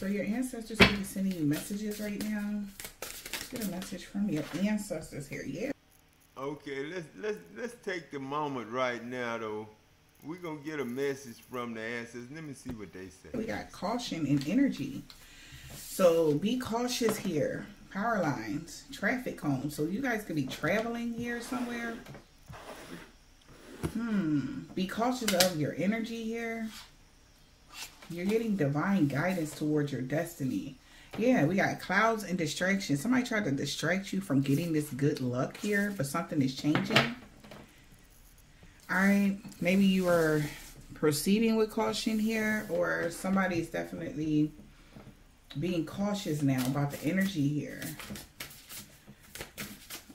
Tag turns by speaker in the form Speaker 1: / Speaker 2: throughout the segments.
Speaker 1: So your ancestors could be sending you messages right now. Get a message from your ancestors here. Yeah.
Speaker 2: Okay, let's let's let's take the moment right now though. We're gonna get a message from the ancestors. Let me see what they say.
Speaker 1: We got caution and energy. So be cautious here. Power lines, traffic cones. So you guys could be traveling here somewhere. Hmm. Be cautious of your energy here. You're getting divine guidance towards your destiny. Yeah, we got clouds and distractions. Somebody tried to distract you from getting this good luck here, but something is changing. All right, maybe you are proceeding with caution here, or somebody is definitely being cautious now about the energy here.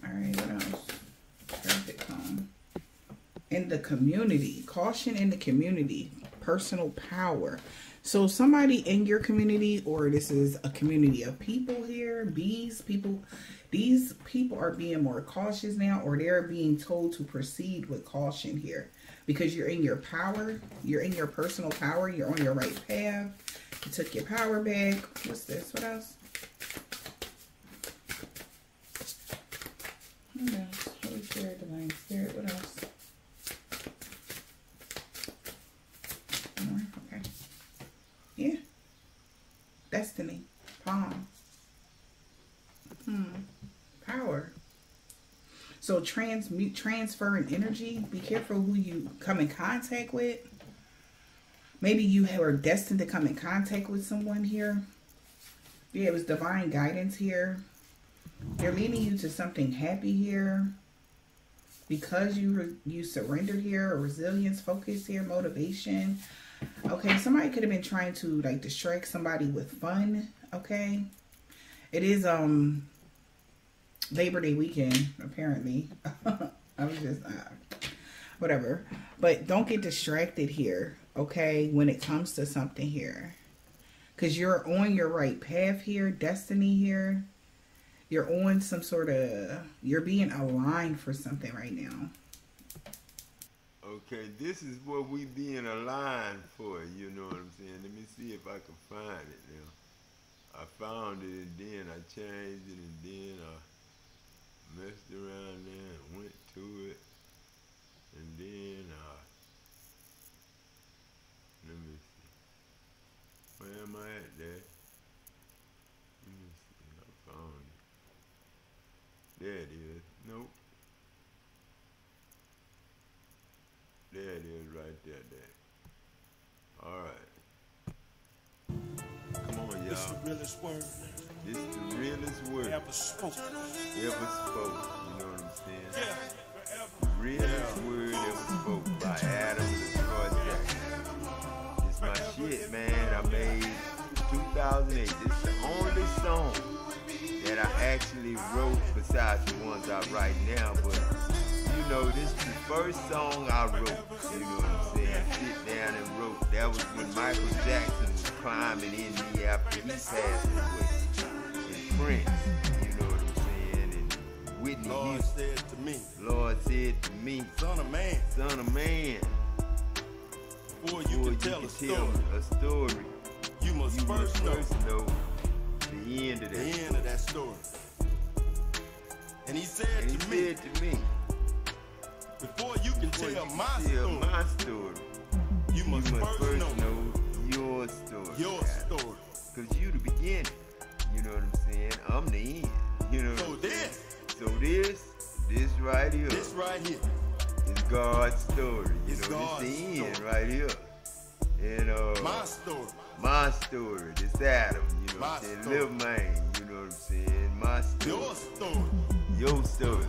Speaker 1: All right, what else? Perfect home. In the community, caution in the community, personal power. So somebody in your community, or this is a community of people here, these people, these people are being more cautious now, or they're being told to proceed with caution here because you're in your power, you're in your personal power, you're on your right path. You took your power back. What's this? What else? What else? Holy Spirit, Divine Spirit, what else? Yeah. Destiny. Palm. Hmm. Power. So transmute, transferring energy. Be careful who you come in contact with. Maybe you are destined to come in contact with someone here. Yeah, it was divine guidance here. They're leading you to something happy here. Because you you surrendered here, resilience, focus here, motivation. Okay, somebody could have been trying to like distract somebody with fun. Okay, it is um Labor Day weekend apparently. I was just uh, whatever, but don't get distracted here. Okay, when it comes to something here, because you're on your right path here, destiny here. You're on some sort of you're being aligned for something right now.
Speaker 2: Okay, this is what we being aligned for, you know what I'm saying? Let me see if I can find it now. I found it and then I changed it and then I messed around there and went to it. And then I, let me see. Where am I at there? Let me see. I found it. There it is. There it is right there, there. All right. Come on, y'all.
Speaker 3: This the realest word.
Speaker 2: This the realest word
Speaker 3: Ever spoke.
Speaker 2: ever spoke. You know what I'm saying?
Speaker 3: Yeah.
Speaker 2: The realest word ever spoke by Adam LaCroix Jackson. It's my shit, man. I made 2008. This is the only song I actually wrote besides the ones I write now. But you know, this is the first song I wrote. You know what I'm saying? Sit down and wrote. That was when Michael Jackson was climbing in me after he passed away. And Prince, you know what I'm saying? And Whitney
Speaker 3: Lord
Speaker 2: Houston.
Speaker 3: said to me,
Speaker 2: Lord said to me,
Speaker 3: Son of man,
Speaker 2: son of man,
Speaker 3: before you
Speaker 2: before
Speaker 3: can tell a
Speaker 2: you
Speaker 3: story,
Speaker 2: can tell a story,
Speaker 3: you must
Speaker 2: you must
Speaker 3: know
Speaker 2: first know the end of
Speaker 3: the
Speaker 2: that
Speaker 3: end of that story. And he said
Speaker 2: And he
Speaker 3: to me,
Speaker 2: said to me,
Speaker 3: before you can
Speaker 2: before
Speaker 3: tell
Speaker 2: you
Speaker 3: my
Speaker 2: tell
Speaker 3: story,
Speaker 2: my story,
Speaker 3: you
Speaker 2: you
Speaker 3: must
Speaker 2: must
Speaker 3: first know
Speaker 2: know your story.
Speaker 3: your story.
Speaker 2: Because you the beginning. You know what I'm saying? I'm the end. You know what
Speaker 3: So
Speaker 2: I'm saying?
Speaker 3: this,
Speaker 2: So this, this right here,
Speaker 3: this right here,
Speaker 2: is God's story. You
Speaker 3: It's
Speaker 2: know,
Speaker 3: God's
Speaker 2: this the end
Speaker 3: story.
Speaker 2: right here. And uh,
Speaker 3: my story,
Speaker 2: my story, this Adam, you know
Speaker 3: My
Speaker 2: what I'm saying?
Speaker 3: story.
Speaker 2: Lil man, you know what I'm saying? My story.
Speaker 3: your story,
Speaker 2: Your story.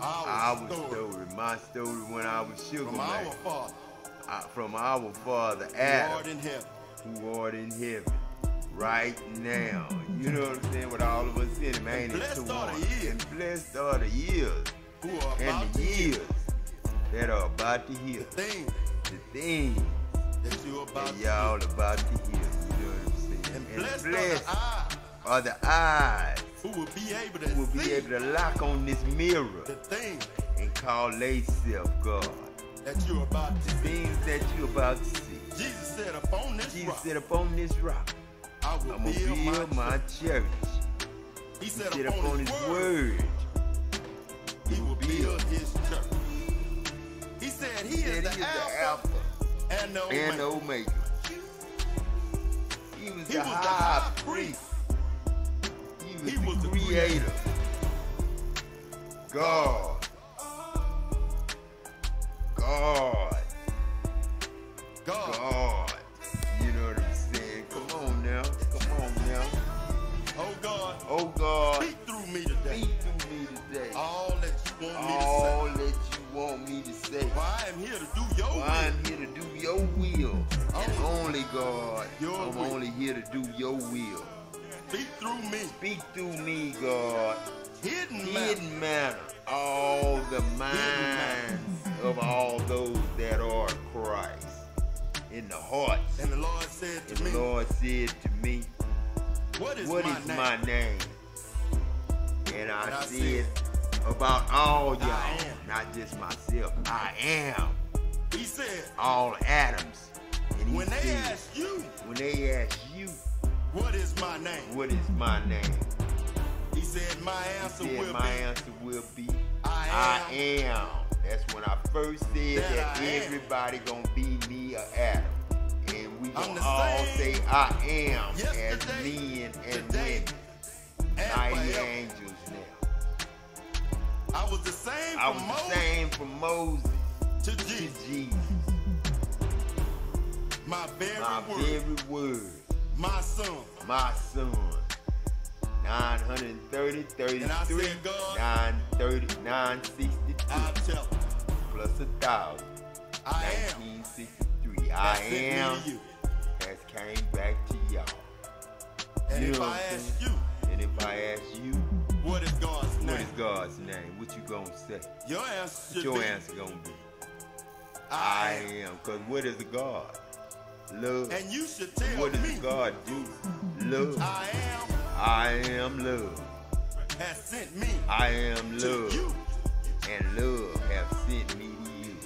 Speaker 3: our,
Speaker 2: Our
Speaker 3: story,
Speaker 2: story. My story when I was sugar
Speaker 3: from
Speaker 2: man.
Speaker 3: our Father,
Speaker 2: Uh, from our father
Speaker 3: who art
Speaker 2: Adam,
Speaker 3: in heaven.
Speaker 2: who art in heaven. Right now. You know what I'm saying? With all of us in him, ain't it?
Speaker 3: blessed are the years.
Speaker 2: And blessed are the years.
Speaker 3: who are
Speaker 2: And the
Speaker 3: hear
Speaker 2: years that are about to hear.
Speaker 3: the things
Speaker 2: The things
Speaker 3: that you're about
Speaker 2: y'all
Speaker 3: hear.
Speaker 2: about to hear. You know what I'm saying?
Speaker 3: And
Speaker 2: And
Speaker 3: blessed,
Speaker 2: blessed
Speaker 3: are the eyes
Speaker 2: are the eyes
Speaker 3: who will be able to
Speaker 2: will be able to lock on this mirror
Speaker 3: the things
Speaker 2: and call theyself God.
Speaker 3: that you're about to
Speaker 2: The
Speaker 3: see.
Speaker 2: things that you about to see.
Speaker 3: Jesus said, upon this
Speaker 2: Jesus
Speaker 3: rock,
Speaker 2: said, upon this rock,
Speaker 3: I will
Speaker 2: I'm gonna
Speaker 3: build my
Speaker 2: build my church.
Speaker 3: He
Speaker 2: He
Speaker 3: said
Speaker 2: said
Speaker 3: upon, his,
Speaker 2: his
Speaker 3: word,
Speaker 2: word.
Speaker 3: he will build his church. He said he,
Speaker 2: He
Speaker 3: is,
Speaker 2: said
Speaker 3: the,
Speaker 2: he is
Speaker 3: Alpha
Speaker 2: the Alpha
Speaker 3: and Omega.
Speaker 2: and Omega. He was
Speaker 3: He
Speaker 2: the
Speaker 3: was the
Speaker 2: high
Speaker 3: high
Speaker 2: priest. He was
Speaker 3: He
Speaker 2: the
Speaker 3: was the
Speaker 2: creator. God. God.
Speaker 3: God.
Speaker 2: God. You know what I'm saying? Come on now. Come on now.
Speaker 3: Oh God,
Speaker 2: Oh God.
Speaker 3: speak through me today.
Speaker 2: Speak to me today.
Speaker 3: All that you want me to say.
Speaker 2: All that you want me to say.
Speaker 3: For I am here to do your will.
Speaker 2: Your will. And only God. I'm only here to do your will.
Speaker 3: Speak through me.
Speaker 2: Speak through me, God.
Speaker 3: Hidden, matter.
Speaker 2: Hidden matter. All the minds of all those that are Christ. In the hearts.
Speaker 3: And the Lord said
Speaker 2: And
Speaker 3: to me,
Speaker 2: the Lord said to me,
Speaker 3: What is
Speaker 2: What
Speaker 3: my
Speaker 2: is
Speaker 3: name?
Speaker 2: my name? And I,
Speaker 3: And I
Speaker 2: said, About all y'all, not just myself. I am
Speaker 3: He said,
Speaker 2: all Adams. And he
Speaker 3: When they
Speaker 2: said,
Speaker 3: ask you,
Speaker 2: when they ask you,
Speaker 3: What is my name?
Speaker 2: what is my name?
Speaker 3: He said, My answer
Speaker 2: said,
Speaker 3: will
Speaker 2: my
Speaker 3: be,
Speaker 2: answer will be,
Speaker 3: I
Speaker 2: I
Speaker 3: am.
Speaker 2: am. That's when I first said
Speaker 3: That
Speaker 2: that,
Speaker 3: I am.
Speaker 2: everybody gonna be me or Adam. And we gonna all say I am as men and
Speaker 3: today,
Speaker 2: women. Mighty angels now.
Speaker 3: I was the same
Speaker 2: I was the same from Moses
Speaker 3: to
Speaker 2: to
Speaker 3: Jesus.
Speaker 2: Jesus.
Speaker 3: My very
Speaker 2: My
Speaker 3: word,
Speaker 2: very word,
Speaker 3: my son.
Speaker 2: my son. 930, 33,
Speaker 3: And I said, God,
Speaker 2: 930, 962,
Speaker 3: I'll tell him.
Speaker 2: plus a thousand.
Speaker 3: I am.
Speaker 2: 1963. I
Speaker 3: That sent
Speaker 2: am
Speaker 3: me you.
Speaker 2: has came back to y'all.
Speaker 3: And
Speaker 2: You
Speaker 3: if I ask you,
Speaker 2: And if I ask you,
Speaker 3: what is God's name?
Speaker 2: is God's name? What you gonna say?
Speaker 3: Your answer
Speaker 2: What your
Speaker 3: be,
Speaker 2: answer gonna be?
Speaker 3: I am.
Speaker 2: am. Cause what is God? Love.
Speaker 3: And you should tell
Speaker 2: what does
Speaker 3: me,
Speaker 2: God do? Love.
Speaker 3: I am
Speaker 2: I am love.
Speaker 3: has sent me
Speaker 2: I am love.
Speaker 3: you.
Speaker 2: And love have sent me to you.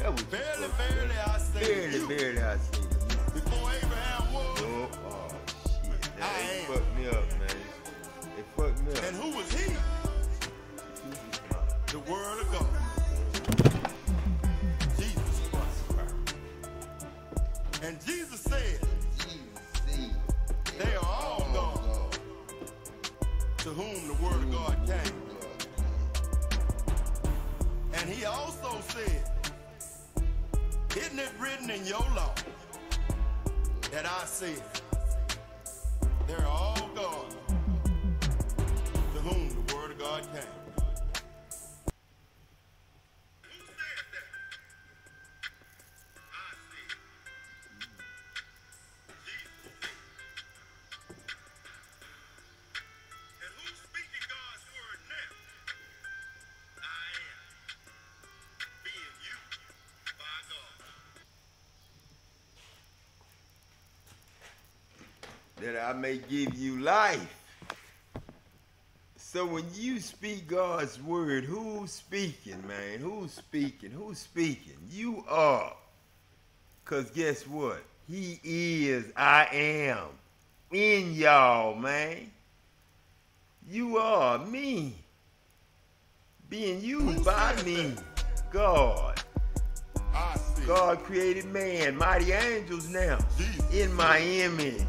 Speaker 2: That was
Speaker 3: Verily, verily, I say
Speaker 2: Barely,
Speaker 3: you,
Speaker 2: barely I you.
Speaker 3: before Abraham was,
Speaker 2: Oh, oh shit. Now,
Speaker 3: I
Speaker 2: they
Speaker 3: am.
Speaker 2: fucked me up, man. They fucked me up.
Speaker 3: and who was he? The word of God. And Jesus said, They are all gone. to whom the word of God came. And he also said, Isn't it written in your law that I said, They're all gone to whom God.
Speaker 2: may give you life. So when you speak God's word, who's speaking, man? Who's speaking? Who's speaking? You are. Cause guess what? He is, I am. In y'all, man. You are me. Being used by me. God. God created man, mighty angels now, in my image,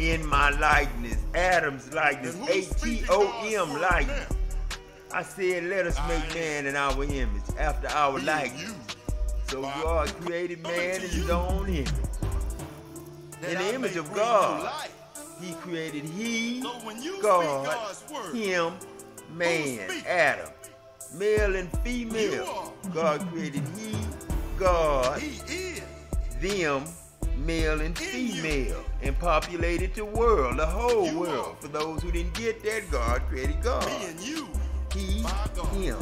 Speaker 2: in my likeness, Adam's likeness,
Speaker 3: And
Speaker 2: A
Speaker 3: who's
Speaker 2: T
Speaker 3: speaking
Speaker 2: O
Speaker 3: God's
Speaker 2: M
Speaker 3: word
Speaker 2: likeness.
Speaker 3: now?
Speaker 2: I said, let us make man in our image, after our likeness.
Speaker 3: you.
Speaker 2: So
Speaker 3: by-
Speaker 2: God created man in his
Speaker 3: you.
Speaker 2: own image. In the image of God. He created he,
Speaker 3: So when you speak
Speaker 2: God, him, man. Adam, male and female. God created he, God,
Speaker 3: He is.
Speaker 2: them, male and female, and populated the world, the whole world. For those who didn't get that, God created God.
Speaker 3: Being you.
Speaker 2: He, him,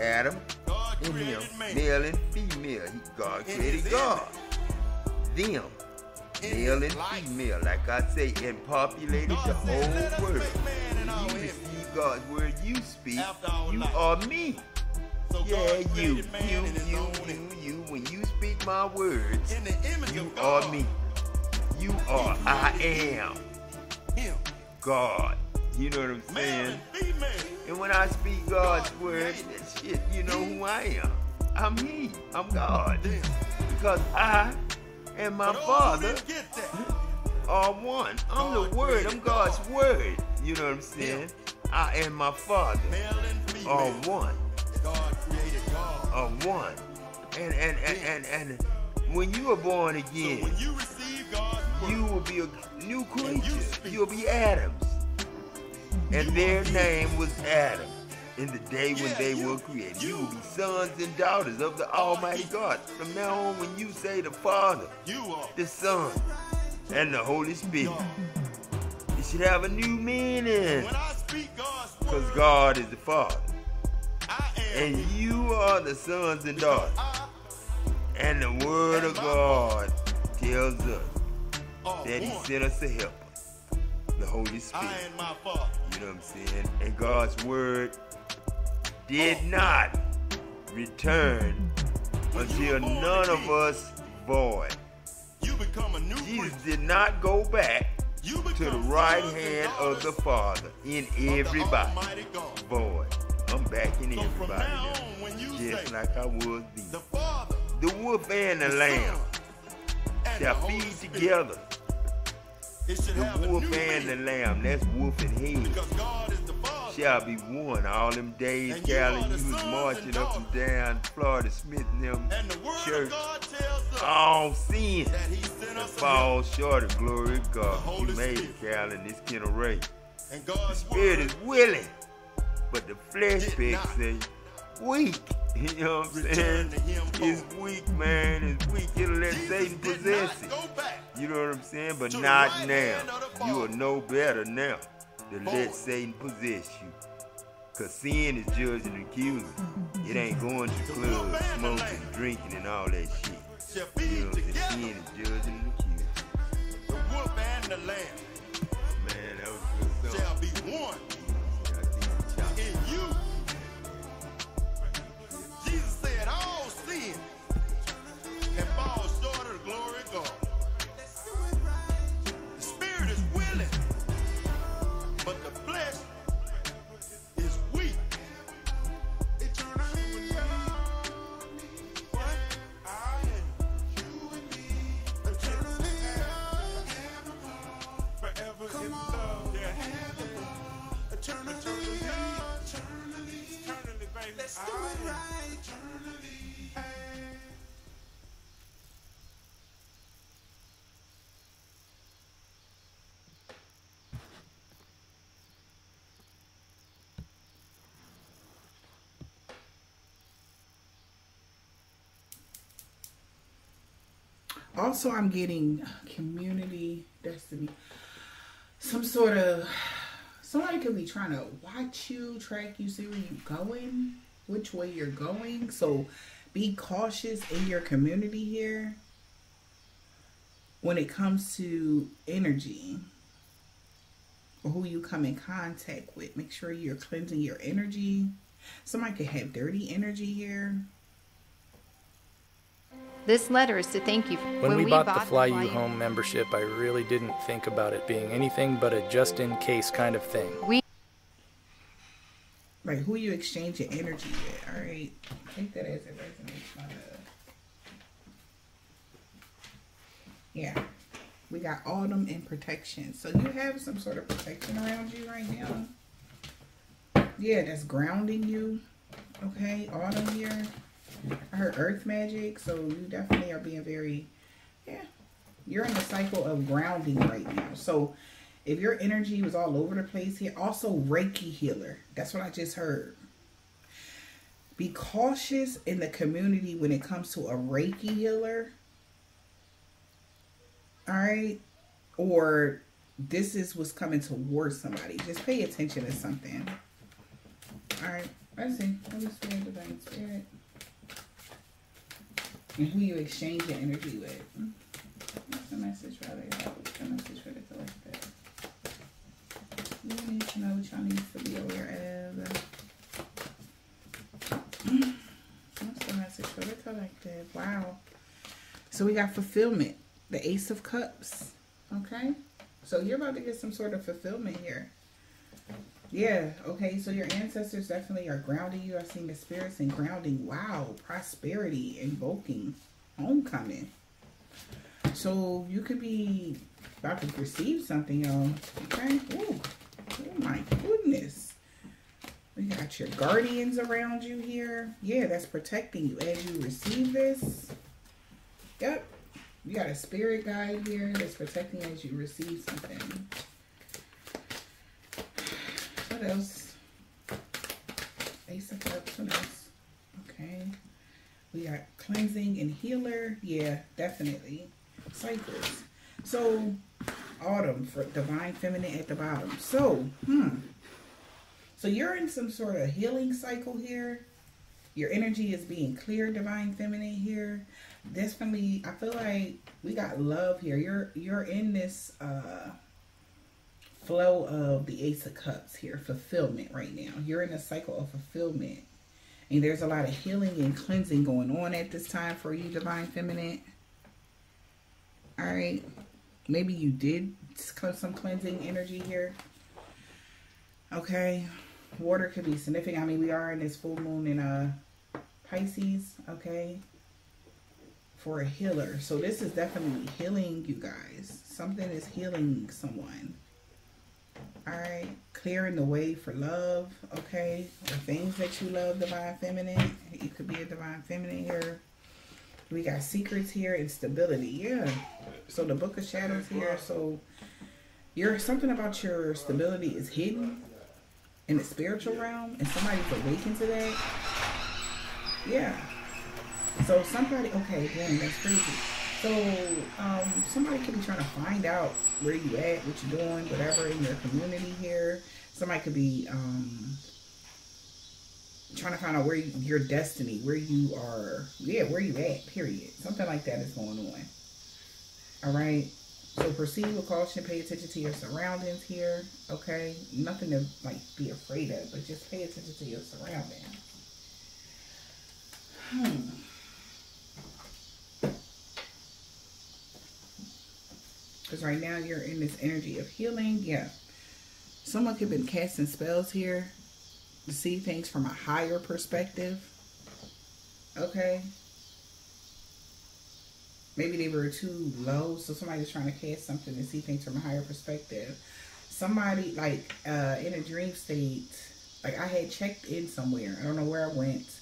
Speaker 2: Adam,
Speaker 3: God
Speaker 2: and him, male and female. He, God created God. Them, male and female, like I say, and populated the
Speaker 3: said, "Let us
Speaker 2: whole world.
Speaker 3: make man in our
Speaker 2: When you
Speaker 3: image."
Speaker 2: receive God's word, you speak. You are me.
Speaker 3: So
Speaker 2: Yeah,
Speaker 3: God
Speaker 2: you, you,
Speaker 3: his
Speaker 2: you, you, you. When you speak my words,
Speaker 3: In the image
Speaker 2: you
Speaker 3: of God.
Speaker 2: are me. You are I am
Speaker 3: Him.
Speaker 2: God. You know what I'm saying?
Speaker 3: and.
Speaker 2: And when I speak God's word, that shit, you know who I am. I'm He. I'm God.
Speaker 3: Damn.
Speaker 2: Because I and my
Speaker 3: For those who
Speaker 2: Father
Speaker 3: didn't get that,
Speaker 2: are one. I'm the Word. I'm God's
Speaker 3: God.
Speaker 2: Word. You know what I'm saying? I and my Father
Speaker 3: male and
Speaker 2: are one.
Speaker 3: God created God.
Speaker 2: Are one. And and and and, and when you are born
Speaker 3: So
Speaker 2: again,
Speaker 3: when you word,
Speaker 2: you will be a new creature. You'll be Adams. And
Speaker 3: You
Speaker 2: their name was Adam. In the day when
Speaker 3: Yeah,
Speaker 2: they
Speaker 3: you-
Speaker 2: were created, you
Speaker 3: you
Speaker 2: will be sons and daughters of the oh,
Speaker 3: Almighty.
Speaker 2: God. From now on, when you say the Father,
Speaker 3: you are
Speaker 2: the Son, and the Holy Spirit, it should have a new meaning.
Speaker 3: When I speak God's
Speaker 2: Because God is the Father. And you are the sons and daughters. And the Word of God tells us that He sent us a helper, the Holy Spirit.
Speaker 3: And.
Speaker 2: You know what I'm saying? And God's word did not return until none of us void.
Speaker 3: You become new
Speaker 2: Jesus did not go back to the right hand of the Father in everybody void. I'm back in
Speaker 3: So
Speaker 2: everybody
Speaker 3: now on, when you
Speaker 2: just
Speaker 3: say
Speaker 2: like I was
Speaker 3: the. Father,
Speaker 2: The wolf and the
Speaker 3: the
Speaker 2: lamb
Speaker 3: and
Speaker 2: shall
Speaker 3: the
Speaker 2: feed
Speaker 3: Spirit,
Speaker 2: together.
Speaker 3: It should have
Speaker 2: The wolf and the lamb, that's wolf and head.
Speaker 3: because God is the Father.
Speaker 2: shall be one. All them days, Callie, you was marching up and down Florida Smith and them
Speaker 3: And the Word
Speaker 2: church.
Speaker 3: of God tells us
Speaker 2: All sin
Speaker 3: that He sent
Speaker 2: and
Speaker 3: us a
Speaker 2: fall short of glory of God.
Speaker 3: The
Speaker 2: You
Speaker 3: Holy
Speaker 2: made
Speaker 3: Spirit.
Speaker 2: it, Callie, and this Kenna Ray.
Speaker 3: and God's
Speaker 2: Spirit
Speaker 3: Word
Speaker 2: is willing, but the flesh
Speaker 3: Did
Speaker 2: speaks weak. You know what I'm saying? It's weak, man. It's weak. It'll let
Speaker 3: Jesus
Speaker 2: Satan possess it. You know what I'm saying? But not
Speaker 3: right
Speaker 2: now.
Speaker 3: hand of the
Speaker 2: You
Speaker 3: are
Speaker 2: no better now to
Speaker 3: Boy.
Speaker 2: let Satan possess you. Cause sin is judging and accusing. It ain't going to clubs,
Speaker 3: wolf and the
Speaker 2: smoking, drinking, and all that shit. You know what I'm saying? Sin is judging and accusing.
Speaker 3: the wolf and the lamb
Speaker 2: Man, that was good
Speaker 3: shall be one
Speaker 1: Also, I'm getting community destiny. Some sort of somebody could be trying to watch you, track you, see where you're going, which way you're going. So be cautious in your community here when it comes to energy or who you come in contact with. Make sure you're cleansing your energy. Somebody could have dirty energy here.
Speaker 4: This letter is to thank you.
Speaker 5: When, we, bought, the Fly You Home membership, I really didn't think about it being anything but a just in case kind of thing.
Speaker 4: We
Speaker 1: Right, who you exchange your energy with. All right, take that as it resonates. My love. Yeah, we got autumn and protection. So you have some sort of protection around you right now. Yeah, that's grounding you. Okay, autumn here. I heard earth magic, so you definitely are being very, yeah. You're in the cycle of grounding right now. So if your energy was all over the place here, also Reiki healer. That's what I just heard. Be cautious in the community when it comes to a Reiki healer. All right. Or this is what's coming towards somebody. Just pay attention to something. All right. Let's see. Divine Spirit. And who you exchange your energy with. What's the message the What's the message for the collective? You need to know what y'all need to be aware of. What's the message for the collective? Wow. So we got fulfillment. The Ace of Cups. Okay. So you're about to get some sort of fulfillment here. Yeah, okay, so your ancestors definitely are grounding you. I've seen the spirits and grounding. Wow, prosperity, invoking, homecoming. So you could be about to receive something, y'all. Okay? Ooh. Oh my goodness. We got your guardians around you here. Yeah, that's protecting you as you receive this. Yep. You got a spirit guide here that's protecting as you receive something. What else? Ace of Cups. What else? Okay. We got cleansing and healer. Yeah, definitely. Cycles. So, autumn for divine feminine at the bottom. So, hmm. So you're in some sort of healing cycle here. Your energy is being clear, divine feminine here. Definitely, I feel like we got love here. You're you're in this uh flow of the Ace of Cups here, fulfillment right now. You're in a cycle of fulfillment. And there's a lot of healing and cleansing going on at this time for you, Divine Feminine. All right. Maybe you did some cleansing energy here. Okay. Water could be significant. I mean, we are in this full moon in uh, Pisces. Okay. For a healer. So this is definitely healing you guys. Something is healing someone. All right, clearing the way for love, okay? The things that you love, divine feminine. You could be a divine feminine here. We got secrets here and stability. Yeah. So the book of shadows here. So your something about your stability is hidden in the spiritual realm and somebody's awakened to that. Yeah. So somebody okay, damn, that's crazy. So um, somebody could be trying to find out where you at, what you're doing, whatever in your community here. Somebody could be um, trying to find out where you, your destiny, where you are, yeah, where you at, period. Something like that is going on. All right. So proceed with caution. Pay attention to your surroundings here. Okay. Nothing to like be afraid of, but just pay attention to your surroundings. Hmm. Because right now you're in this energy of healing. Yeah. Someone could have been casting spells here to see things from a higher perspective. Okay. Maybe they were too low, so somebody's trying to cast something to see things from a higher perspective. Somebody, like, uh, in a dream state, like I had checked in somewhere. I don't know where I went,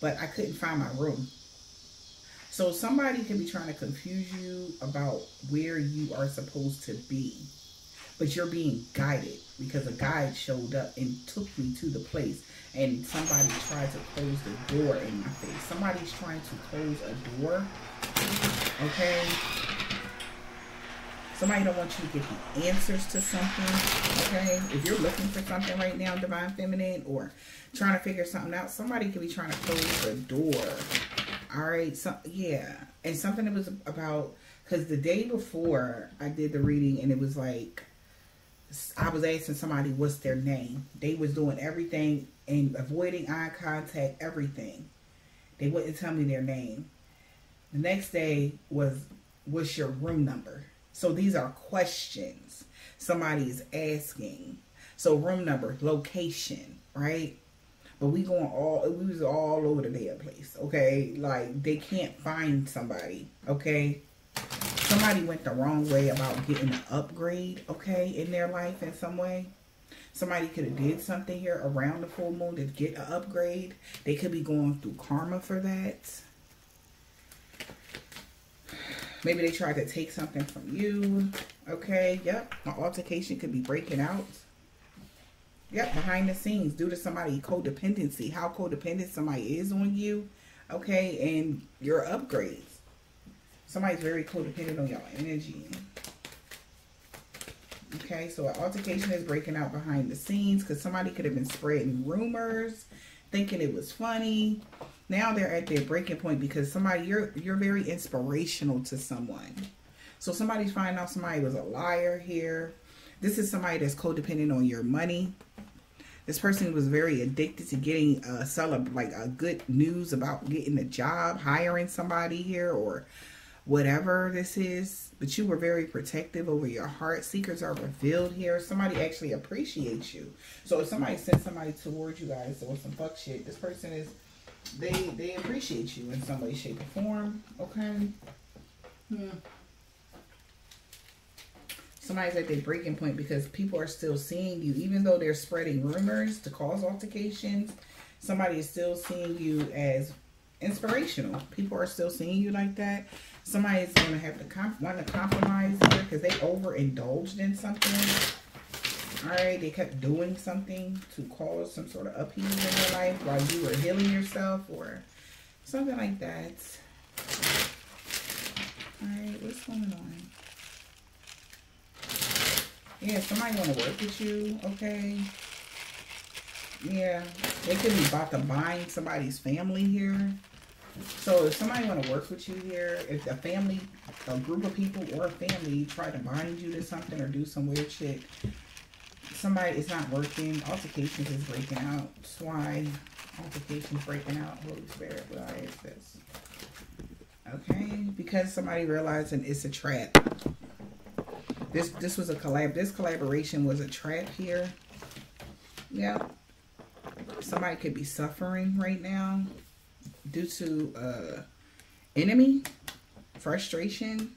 Speaker 1: but I couldn't find my room. So somebody can be trying to confuse you about where you are supposed to be. But you're being guided because a guide showed up and took me to the place. And somebody tried to close the door in my face. Somebody's trying to close a door. Okay. Somebody don't want you to get the answers to something. Okay. If you're looking for something right now, Divine Feminine, or trying to figure something out, somebody could be trying to close the door all right. So yeah, and something that was about because the day before I did the reading and it was like I was asking somebody what's their name. They was doing everything and avoiding eye contact, everything. They wouldn't tell me their name. The next day was what's your room number? So these are questions somebody is asking. So room number, location, right? But we going all we was all over the damn place. Okay, like they can't find somebody. Okay, somebody went the wrong way about getting an upgrade. Okay, in their life in some way. Somebody could have did something here around the full moon to get an upgrade. They could be going through karma for that. Maybe they tried to take something from you. Okay, yep. An altercation could be breaking out. Yep, behind the scenes, due to somebody codependency, how codependent somebody is on you, okay, and your upgrades. Somebody's very codependent on your energy. Okay, so an altercation is breaking out behind the scenes because somebody could have been spreading rumors, thinking it was funny. Now they're at their breaking point because somebody you're you're very inspirational to someone. So somebody's finding out somebody was a liar here. This is somebody that's codependent on your money. This person was very addicted to getting a uh, like a good news about getting a job, hiring somebody here, or whatever this is, but you were very protective over your heart. Secrets are revealed here. Somebody actually appreciates you. So if somebody sent somebody towards you guys or some fuck shit, this person is they they appreciate you in some way, shape, or form. Okay. Hmm. Somebody's at their breaking point because people are still seeing you, even though they're spreading rumors to cause altercations. Somebody is still seeing you as inspirational. People are still seeing you like that. Somebody's going to have to comp- want to compromise because they overindulged in something. All right, they kept doing something to cause some sort of upheaval in your life while you were healing yourself or something like that. All right, what's going on? Yeah, somebody want to work with you, okay? Yeah, they could be about to bind somebody's family here. So if somebody want to work with you here, if a family, a group of people or a family try to bind you to something or do some weird shit, somebody is not working. Altercations is breaking out. That's why altercations breaking out. Holy Spirit, why is this? Okay, because somebody realizing it's a trap. This this was a collab. This collaboration was a trap here. Yeah. Somebody could be suffering right now due to uh enemy frustration.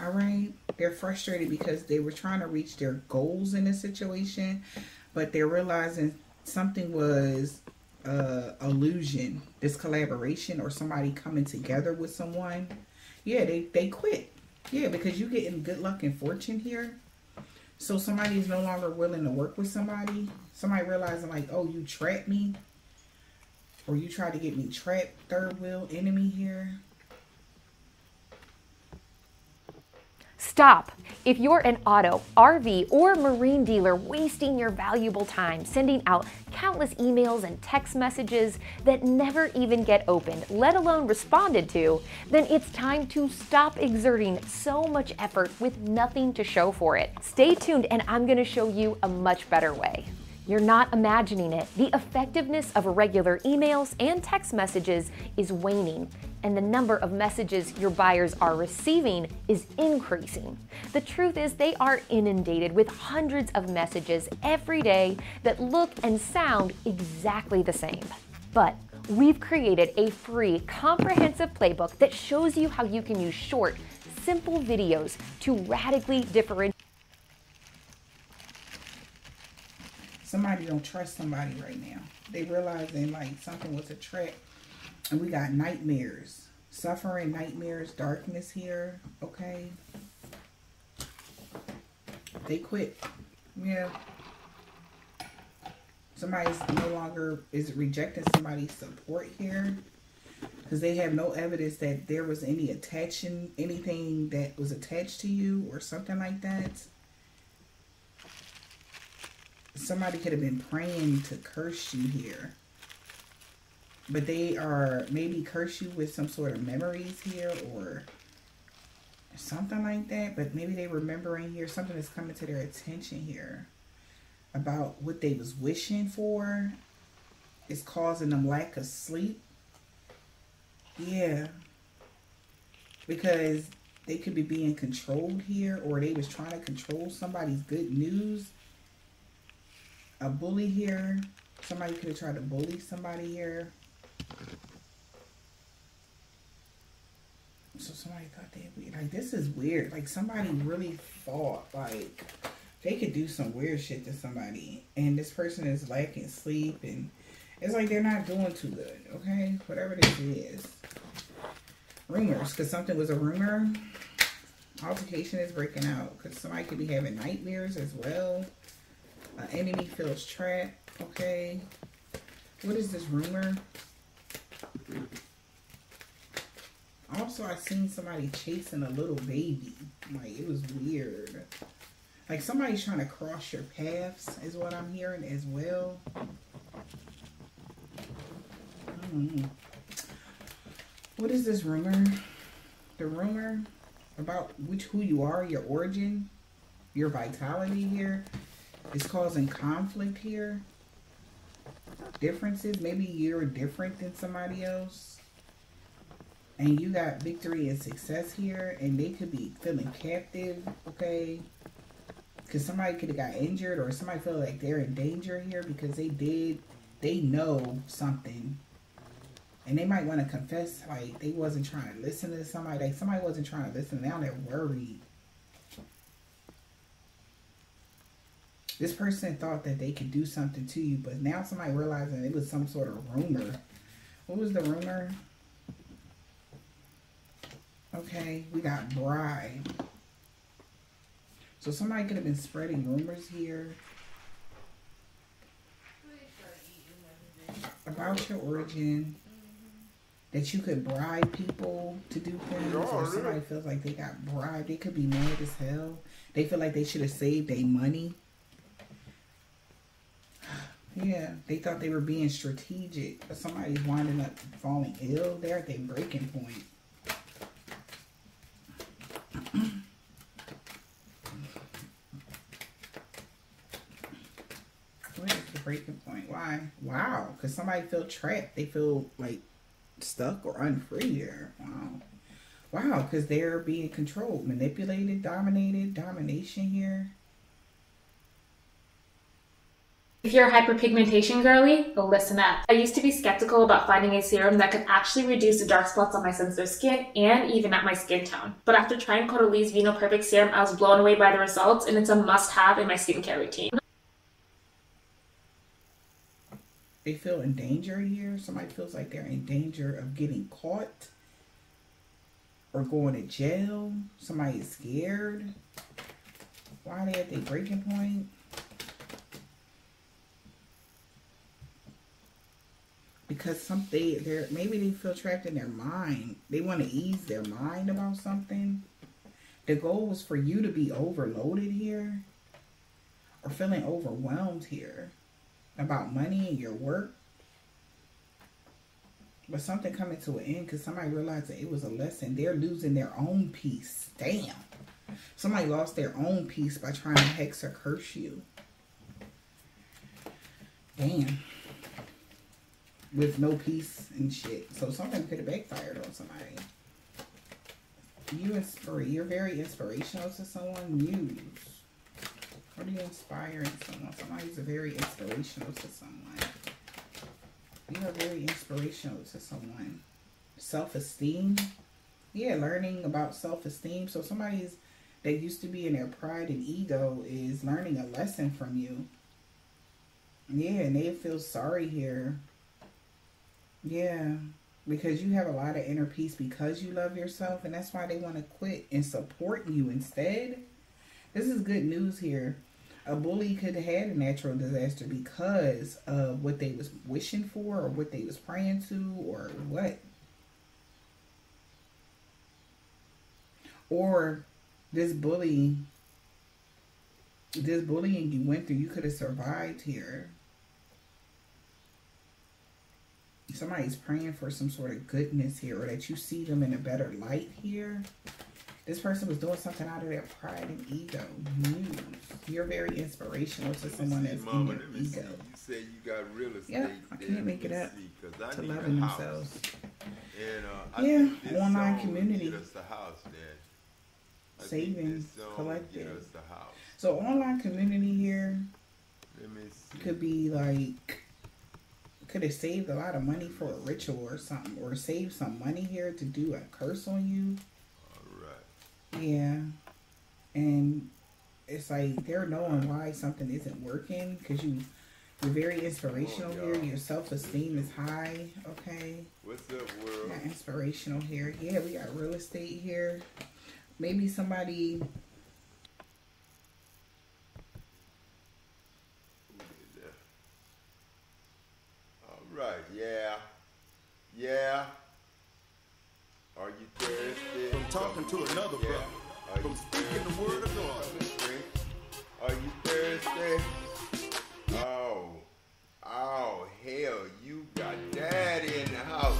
Speaker 1: All right. They're frustrated because they were trying to reach their goals in this situation, but they're realizing something was uh illusion, this collaboration or somebody coming together with someone. Yeah, they, they quit. Yeah, because you're getting good luck and fortune here. So somebody is no longer willing to work with somebody. Somebody realizing like, oh, you trapped me. Or you tried to get me trapped. Third wheel enemy here.
Speaker 6: Stop. If you're an auto, RV, or marine dealer wasting your valuable time sending out countless emails and text messages that never even get opened, let alone responded to, then it's time to stop exerting so much effort with nothing to show for it. Stay tuned and I'm going to show you a much better way. You're not imagining it. The effectiveness of regular emails and text messages is waning, and the number of messages your buyers are receiving is increasing. The truth is, they are inundated with hundreds of messages every day that look and sound exactly the same. But we've created a free, comprehensive playbook that shows you how you can use short, simple videos to radically differentiate.
Speaker 1: Somebody don't trust somebody right now. They realizing like something was a trick. And we got nightmares. Suffering, nightmares, darkness here. Okay. They quit. Yeah. Somebody's no longer is rejecting somebody's support here. Because they have no evidence that there was any attaching, anything that was attached to you or something like that somebody could have been praying to curse you here. But they are maybe curse you with some sort of memories here or something like that. But maybe they remembering here something that's coming to their attention here about what they was wishing for is causing them lack of sleep. Yeah. Because they could be being controlled here or they was trying to control somebody's good news a bully here. Somebody could have tried to bully somebody here. So somebody thought they would like this is weird. Like somebody really thought like they could do some weird shit to somebody, and this person is lacking sleep, and it's like they're not doing too good. Okay, whatever this is. Rumors, because something was a rumor. Altercation is breaking out because somebody could be having nightmares as well. An enemy feels trapped. Okay. What is this rumor? Also, I seen somebody chasing a little baby. Like, it was weird. Like, somebody's trying to cross your paths is what I'm hearing as well. Hmm. What is this rumor? The rumor about which who you are, your origin, your vitality here. It's causing conflict here. Differences. Maybe you're different than somebody else. And you got victory and success here, and they could be feeling captive, okay? Because somebody could have got injured, or somebody feel like they're in danger here because they did, they know something. And they might want to confess, like, they wasn't trying to listen to somebody. Like, somebody wasn't trying to listen. Now they're worried. This person thought that they could do something to you, but now somebody realizing it was some sort of rumor. What was the rumor? Okay, we got bride. So somebody could have been spreading rumors here about your origin. That you could bribe people to do things, or somebody feels like they got bribed. They could be mad as hell. They feel like they should have saved their money. Yeah, they thought they were being strategic, but somebody's winding up falling ill. They're at their breaking point. the breaking point? Why? Wow, because somebody feel trapped. They feel like stuck or unfree here. Wow. Wow, because they're being controlled, manipulated, dominated, domination here.
Speaker 7: If you're a hyperpigmentation girly, listen up. I used to be skeptical about finding a serum that could actually reduce the dark spots on my sensitive skin and even at my skin tone. But after trying Caudalie Vino Perfect Serum, I was blown away by the results and it's a must have in my skincare routine.
Speaker 1: They feel in danger here. Somebody feels like they're in danger of getting caught or going to jail. Somebody's scared. Why are they at their breaking point? Because something they're maybe they feel trapped in their mind. They want to ease their mind about something. The goal was for you to be overloaded here or feeling overwhelmed here about money and your work. But something coming to an end because somebody realized that it was a lesson. They're losing their own peace. Damn. Somebody lost their own peace by trying to hex or curse you. Damn with no peace and shit. So something could have backfired on somebody. You inspire. You're very inspirational to someone. Muse. What are you inspiring someone? Somebody's very inspirational to someone. You are very inspirational to someone. Self-esteem. Yeah, learning about self-esteem. So somebody's that used to be in their pride and ego is learning a lesson from you. Yeah, and they feel sorry here yeah, because you have a lot of inner peace because you love yourself, and that's why they want to quit and support you instead. This is good news here. A bully could have had a natural disaster because of what they was wishing for or what they was praying to or what. Or this bully, this bullying you went through, you could have survived here somebody's praying for some sort of goodness here or that you see them in a better light here. This person was doing something out of their pride and ego. Muse. You're very inspirational to someone that's Mama, in their ego. See. You
Speaker 2: say you got real estate.
Speaker 1: Yeah, I can't make it up
Speaker 2: see,
Speaker 1: to loving themselves.
Speaker 2: And, uh,
Speaker 1: yeah, online community.
Speaker 2: Get the house, Dad.
Speaker 1: Saving, collective. So online community here could be like could have saved a lot of money for a ritual or something, or save some money here to do a curse on you.
Speaker 2: All right.
Speaker 1: Yeah, and it's like they're knowing why something isn't working because you you're very inspirational on, here. Your self esteem is high. Okay.
Speaker 2: What's up, world?
Speaker 1: Got inspirational here. Yeah, we got real estate here. Maybe somebody Right,
Speaker 2: yeah. Yeah. Are you thirsty?
Speaker 3: From talking to another yeah. brother. Are From speaking the word of
Speaker 2: God. Are you thirsty? Oh. Oh, hell, you got daddy in the house.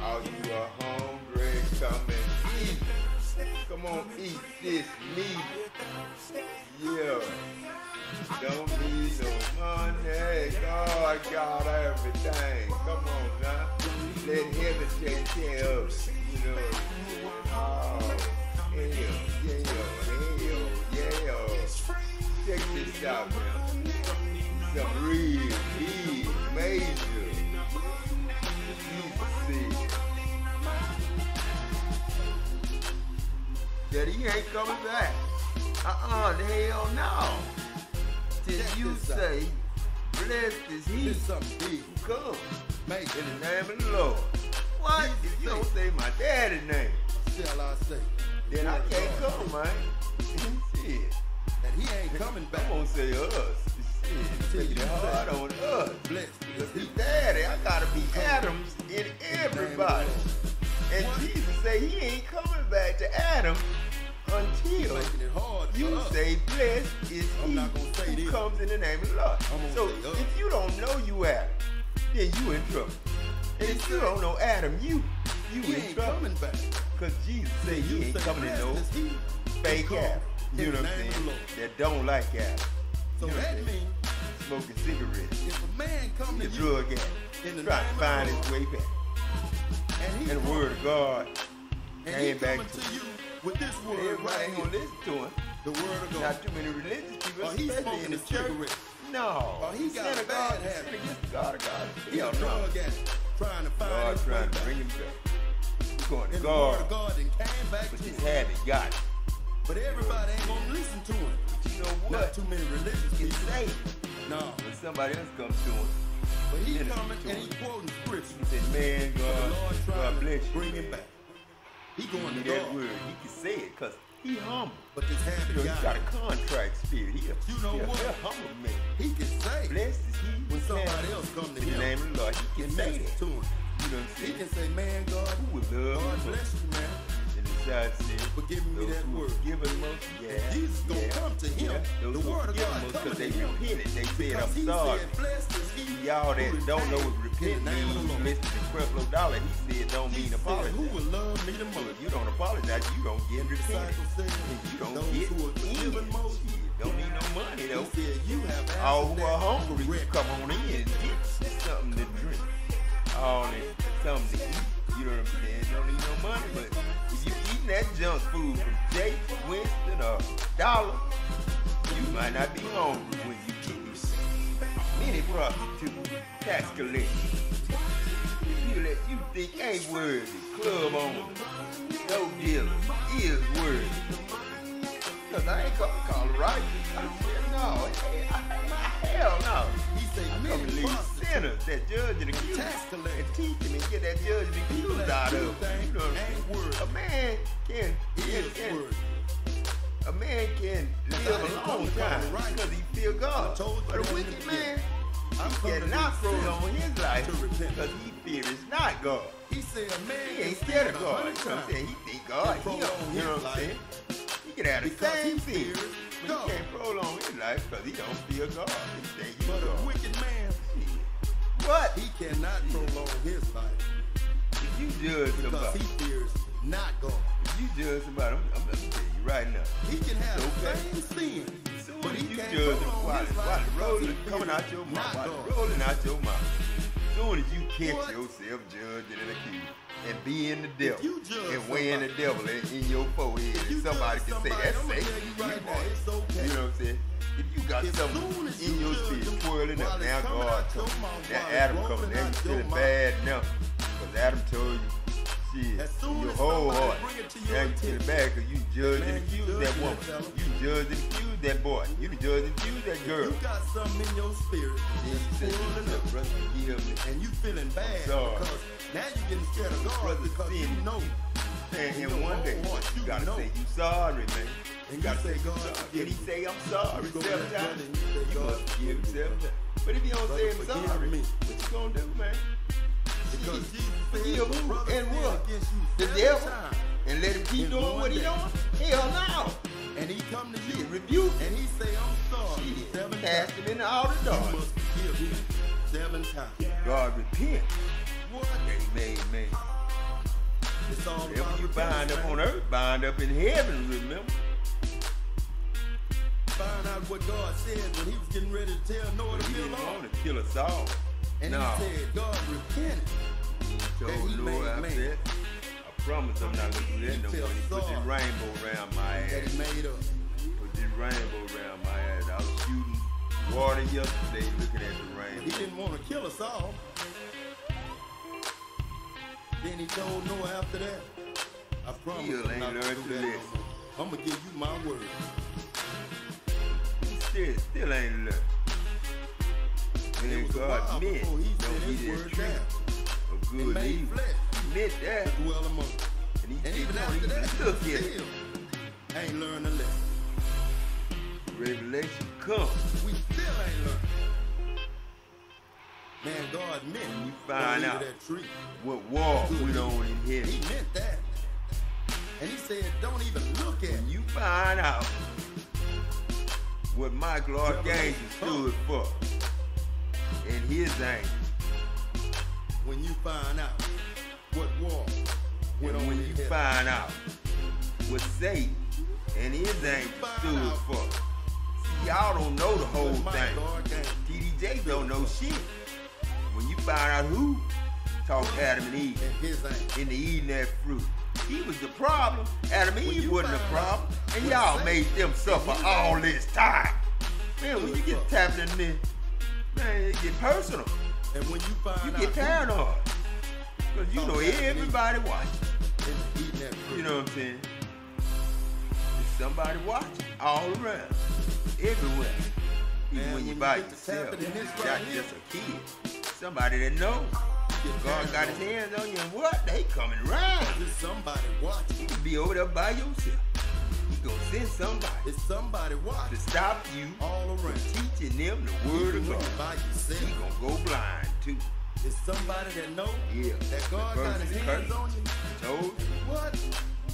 Speaker 2: Oh, you are hungry, come and eat. Come on, eat this meat. Yeah. Don't need no money. God got everything. Come on now. let heaven take care of it. You know. Oh, hell, yeah, hell, yeah. Check this out, man. Some real, big, major. You see. He ain't coming back. Uh-uh, hell no. Till you say, blessed is he who comes in the name of the Lord. What? If you don't say my daddy's name,
Speaker 3: Shall I say?
Speaker 2: then I can't come, man. Shit.
Speaker 3: That he ain't coming back.
Speaker 2: I'm gonna say us. Shit, take it hard on us.
Speaker 3: Blessed is he.
Speaker 2: daddy, I gotta be Adams in everybody. And Jesus say he ain't coming back to Adam until
Speaker 3: Making it hard for
Speaker 2: you say blessed is
Speaker 3: I'm
Speaker 2: he
Speaker 3: not gonna say
Speaker 2: who comes in the name of the Lord. So if you don't know you Adam, then you in trouble. And if you don't know Adam, you you
Speaker 3: He
Speaker 2: in
Speaker 3: ain't
Speaker 2: trouble.
Speaker 3: coming back.
Speaker 2: Cause Jesus say
Speaker 3: You
Speaker 2: he ain't coming in no
Speaker 3: blessed is he
Speaker 2: fake Adam. You know what I'm
Speaker 3: name of the
Speaker 2: saying? That don't like Adam.
Speaker 3: So
Speaker 2: You know what
Speaker 3: that means
Speaker 2: Smoking cigarettes.
Speaker 3: if a man come to
Speaker 2: drug addict. Trying to find his way back.
Speaker 3: and
Speaker 2: And the word of God.
Speaker 3: and
Speaker 2: came back to
Speaker 3: you with this word
Speaker 2: Everybody
Speaker 3: right
Speaker 2: ain't gonna listen to him.
Speaker 3: the word of God.
Speaker 2: Not too many religious people, oh,
Speaker 3: Or oh, he
Speaker 2: especially in the
Speaker 3: a
Speaker 2: church.
Speaker 3: cigarette.
Speaker 2: No.
Speaker 3: Or he got a bad
Speaker 2: God,
Speaker 3: habit.
Speaker 2: against the God of God.
Speaker 3: He a
Speaker 2: Hell no.
Speaker 3: drug addict trying to find
Speaker 2: God trying to bring him back. He's going to
Speaker 3: And the word of
Speaker 2: God,
Speaker 3: God then came back
Speaker 2: but
Speaker 3: to
Speaker 2: his habit got it.
Speaker 3: But everybody ain't gonna listen to him.
Speaker 2: You know
Speaker 3: Not
Speaker 2: what?
Speaker 3: too many religious people.
Speaker 2: say
Speaker 3: No.
Speaker 2: when somebody else comes to him,
Speaker 3: But he coming and
Speaker 2: him.
Speaker 3: he quoting scripture.
Speaker 2: he said, man, God, God bless you.
Speaker 3: bring him back. He going to
Speaker 2: that
Speaker 3: God.
Speaker 2: word. He can say it because he humble.
Speaker 3: But this
Speaker 2: You
Speaker 3: habit
Speaker 2: know, he
Speaker 3: got
Speaker 2: got a contract spirit. He a,
Speaker 3: You know
Speaker 2: he a,
Speaker 3: what?
Speaker 2: he a humble man.
Speaker 3: He can say
Speaker 2: Blessed is he
Speaker 3: when somebody else come to
Speaker 2: in the name of the Lord. He can say that.
Speaker 3: to him.
Speaker 2: You know what I'm
Speaker 3: He can say, man, God,
Speaker 2: Who would love
Speaker 3: God bless you, man.
Speaker 2: Side said,
Speaker 3: For giving me that word.
Speaker 2: Give him most. Yeah.
Speaker 3: Jesus gonna come to him.
Speaker 2: Yeah.
Speaker 3: The word of God
Speaker 2: most because they repented. They said, I'm sorry.
Speaker 3: said, blessed is he
Speaker 2: Y'all that don't know what repent
Speaker 3: in the name of the
Speaker 2: means, Mr. Creflo Dollar, he said don't mean apologize.
Speaker 3: who will love me the most?
Speaker 2: if you don't apologize, you don't get repented. you don't get in.
Speaker 3: most,
Speaker 2: Don't need no money
Speaker 3: He
Speaker 2: though.
Speaker 3: said, you have
Speaker 2: All who are hungry, you come on in and get something to drink. All that something to eat. You know what I'm saying? Don't need no money, but that junk food from Jake, Winston, or Dollar, you might not be hungry when you get many prostitutes, tax collectors. You let you think ain't worthy, club owner, dope dealers is worthy. Cause I ain't come to right. I said no, hey, I, hell no.
Speaker 3: He said,
Speaker 2: I come
Speaker 3: many
Speaker 2: to lead sinners, that judge and accused,
Speaker 3: tax collectors.
Speaker 2: and teach them and get that judge and accused out of them. You know what I'm saying? A man can, can, can a man can live a long time
Speaker 3: right.
Speaker 2: because he feel God.
Speaker 3: I told you
Speaker 2: But a wicked
Speaker 3: the
Speaker 2: man,
Speaker 3: I'm
Speaker 2: he
Speaker 3: to
Speaker 2: cannot
Speaker 3: do
Speaker 2: prolong his life
Speaker 3: to repent.
Speaker 2: because he fears not God.
Speaker 3: He said, man
Speaker 2: He ain't scared of God. You know what I'm saying? He think God heal.
Speaker 3: prolong
Speaker 2: You know what I'm saying? He can have the same
Speaker 3: he
Speaker 2: fear, but he can't prolong his life because he don't fear God. He think he
Speaker 3: But a wicked man.
Speaker 2: What?
Speaker 3: he cannot prolong his life
Speaker 2: If you judge
Speaker 3: because
Speaker 2: somebody,
Speaker 3: he fears not God.
Speaker 2: if you judge somebody, I'm, I'm gonna tell you right now.
Speaker 3: He can have the same sin, but
Speaker 2: you
Speaker 3: can't
Speaker 2: judge them
Speaker 3: prolong
Speaker 2: while,
Speaker 3: his
Speaker 2: it rolling, coming out your mouth, while rolling out your mouth. Soon as you catch
Speaker 3: What?
Speaker 2: yourself judging and accused and being the devil
Speaker 3: you judge
Speaker 2: and weighing the devil in, in your forehead,
Speaker 3: If you
Speaker 2: somebody can say that's
Speaker 3: I'ma
Speaker 2: safe.
Speaker 3: you right now, it's okay.
Speaker 2: You know what I'm saying? If you got
Speaker 3: As
Speaker 2: something
Speaker 3: as
Speaker 2: in
Speaker 3: you
Speaker 2: your spirit swirling up, now God told
Speaker 3: mouth,
Speaker 2: That Adam coming, now you feeling bad now. Because Adam told you, shit,
Speaker 3: As soon
Speaker 2: your
Speaker 3: as
Speaker 2: whole heart.
Speaker 3: bring it to
Speaker 2: Now you feeling
Speaker 3: attention,
Speaker 2: bad because you judged
Speaker 3: Man,
Speaker 2: and
Speaker 3: you
Speaker 2: accused that woman.
Speaker 3: fella.
Speaker 2: You judged and accused that boy. You judged and accused that girl.
Speaker 3: You got something in your spirit
Speaker 2: Then you say, "Look, brother, forgive me.
Speaker 3: and you feeling bad
Speaker 2: sorry.
Speaker 3: because now you're getting scared of God
Speaker 2: Brother,
Speaker 3: because you know.
Speaker 2: And,
Speaker 3: In
Speaker 2: and one day,
Speaker 3: heart,
Speaker 2: you
Speaker 3: you
Speaker 2: gotta
Speaker 3: know.
Speaker 2: say you sorry, man.
Speaker 3: And
Speaker 2: You gotta
Speaker 3: say, "God,
Speaker 2: And he say, I'm sorry
Speaker 3: You
Speaker 2: seven times.
Speaker 3: and you "God,
Speaker 2: must forgive him seven times. But if you don't
Speaker 3: Brother,
Speaker 2: say I'm sorry,
Speaker 3: me.
Speaker 2: what you gonna do, man?
Speaker 3: Because
Speaker 2: Shit.
Speaker 3: Jesus said,
Speaker 2: Forgive who
Speaker 3: "Brother
Speaker 2: and
Speaker 3: sin
Speaker 2: what?
Speaker 3: against you
Speaker 2: The devil? And let him keep doing what he doing? Hell no.
Speaker 3: And he come to you
Speaker 2: rebuke
Speaker 3: and he say, I'm sorry seven
Speaker 2: Cast
Speaker 3: times.
Speaker 2: him in all the outer
Speaker 3: You
Speaker 2: dark.
Speaker 3: must forgive him seven times.
Speaker 2: God repent.
Speaker 3: What?
Speaker 2: Amen, amen.
Speaker 3: It's all
Speaker 2: Whatever
Speaker 3: about
Speaker 2: you bind up on earth, bind up in heaven, remember?
Speaker 3: Find out what God said when he was getting ready to tell Noah
Speaker 2: But
Speaker 3: to
Speaker 2: he didn't want to kill us all.
Speaker 3: And
Speaker 2: no.
Speaker 3: he said, God repented That
Speaker 2: told
Speaker 3: he
Speaker 2: Noah
Speaker 3: made man.
Speaker 2: that, I promise I'm not gonna do that no more. He put this rainbow around my ass.
Speaker 3: that he made up.
Speaker 2: Put this rainbow around my ass. I was shooting water yesterday looking at the rainbow.
Speaker 3: He didn't want to kill us all. Then he told Noah after that, I promise
Speaker 2: Still
Speaker 3: I'm not gonna do that no I'm gonna give you my word.
Speaker 2: He still, still ain't learned. And then God meant,
Speaker 3: before he
Speaker 2: don't
Speaker 3: said
Speaker 2: be
Speaker 3: his
Speaker 2: that
Speaker 3: word
Speaker 2: tree
Speaker 3: down
Speaker 2: of good
Speaker 3: made
Speaker 2: evil.
Speaker 3: flesh
Speaker 2: He meant that.
Speaker 3: to dwell among.
Speaker 2: And he
Speaker 3: And even after that,
Speaker 2: look at it.
Speaker 3: still ain't learned a lesson.
Speaker 2: Revelation come.
Speaker 3: We still ain't learned. Man, God meant
Speaker 2: When you find out
Speaker 3: that tree.
Speaker 2: what war went on in
Speaker 3: He meant that. And he said, don't even look at you
Speaker 2: find out what Michael Archangel stood for and his angel,
Speaker 3: When you find out what war went
Speaker 2: and
Speaker 3: on
Speaker 2: when you
Speaker 3: heaven.
Speaker 2: find out what Satan and his
Speaker 3: find
Speaker 2: stood for. See, y'all don't know the whole thing. TDJ don't know shit. When you find out who taught Adam and Eve
Speaker 3: angel.
Speaker 2: into eating that fruit, he was the problem. Adam and Eve wasn't the problem. And y'all made them suffer all this time. Man, when you get tapping in there, man, it get personal.
Speaker 3: And when you find
Speaker 2: You get paranoid. Because you know
Speaker 3: oh, Eve.
Speaker 2: everybody watching.
Speaker 3: is eating that fruit.
Speaker 2: You know what I'm saying? There's somebody watching all around, everywhere. Even
Speaker 3: Man,
Speaker 2: when you
Speaker 3: when
Speaker 2: by
Speaker 3: you get to
Speaker 2: yourself,
Speaker 3: in
Speaker 2: not
Speaker 3: here,
Speaker 2: just a kid. Somebody that knows. God got his hands on you and what? They coming around.
Speaker 3: There's somebody watching.
Speaker 2: You can be over there by yourself. Gonna send somebody
Speaker 3: There's somebody
Speaker 2: to stop you
Speaker 3: all around.
Speaker 2: teaching them the word of God.
Speaker 3: by yourself.
Speaker 2: gonna go blind too.
Speaker 3: There's somebody that know
Speaker 2: Yeah.
Speaker 3: that God got his hands on you.
Speaker 2: Told you.
Speaker 3: What?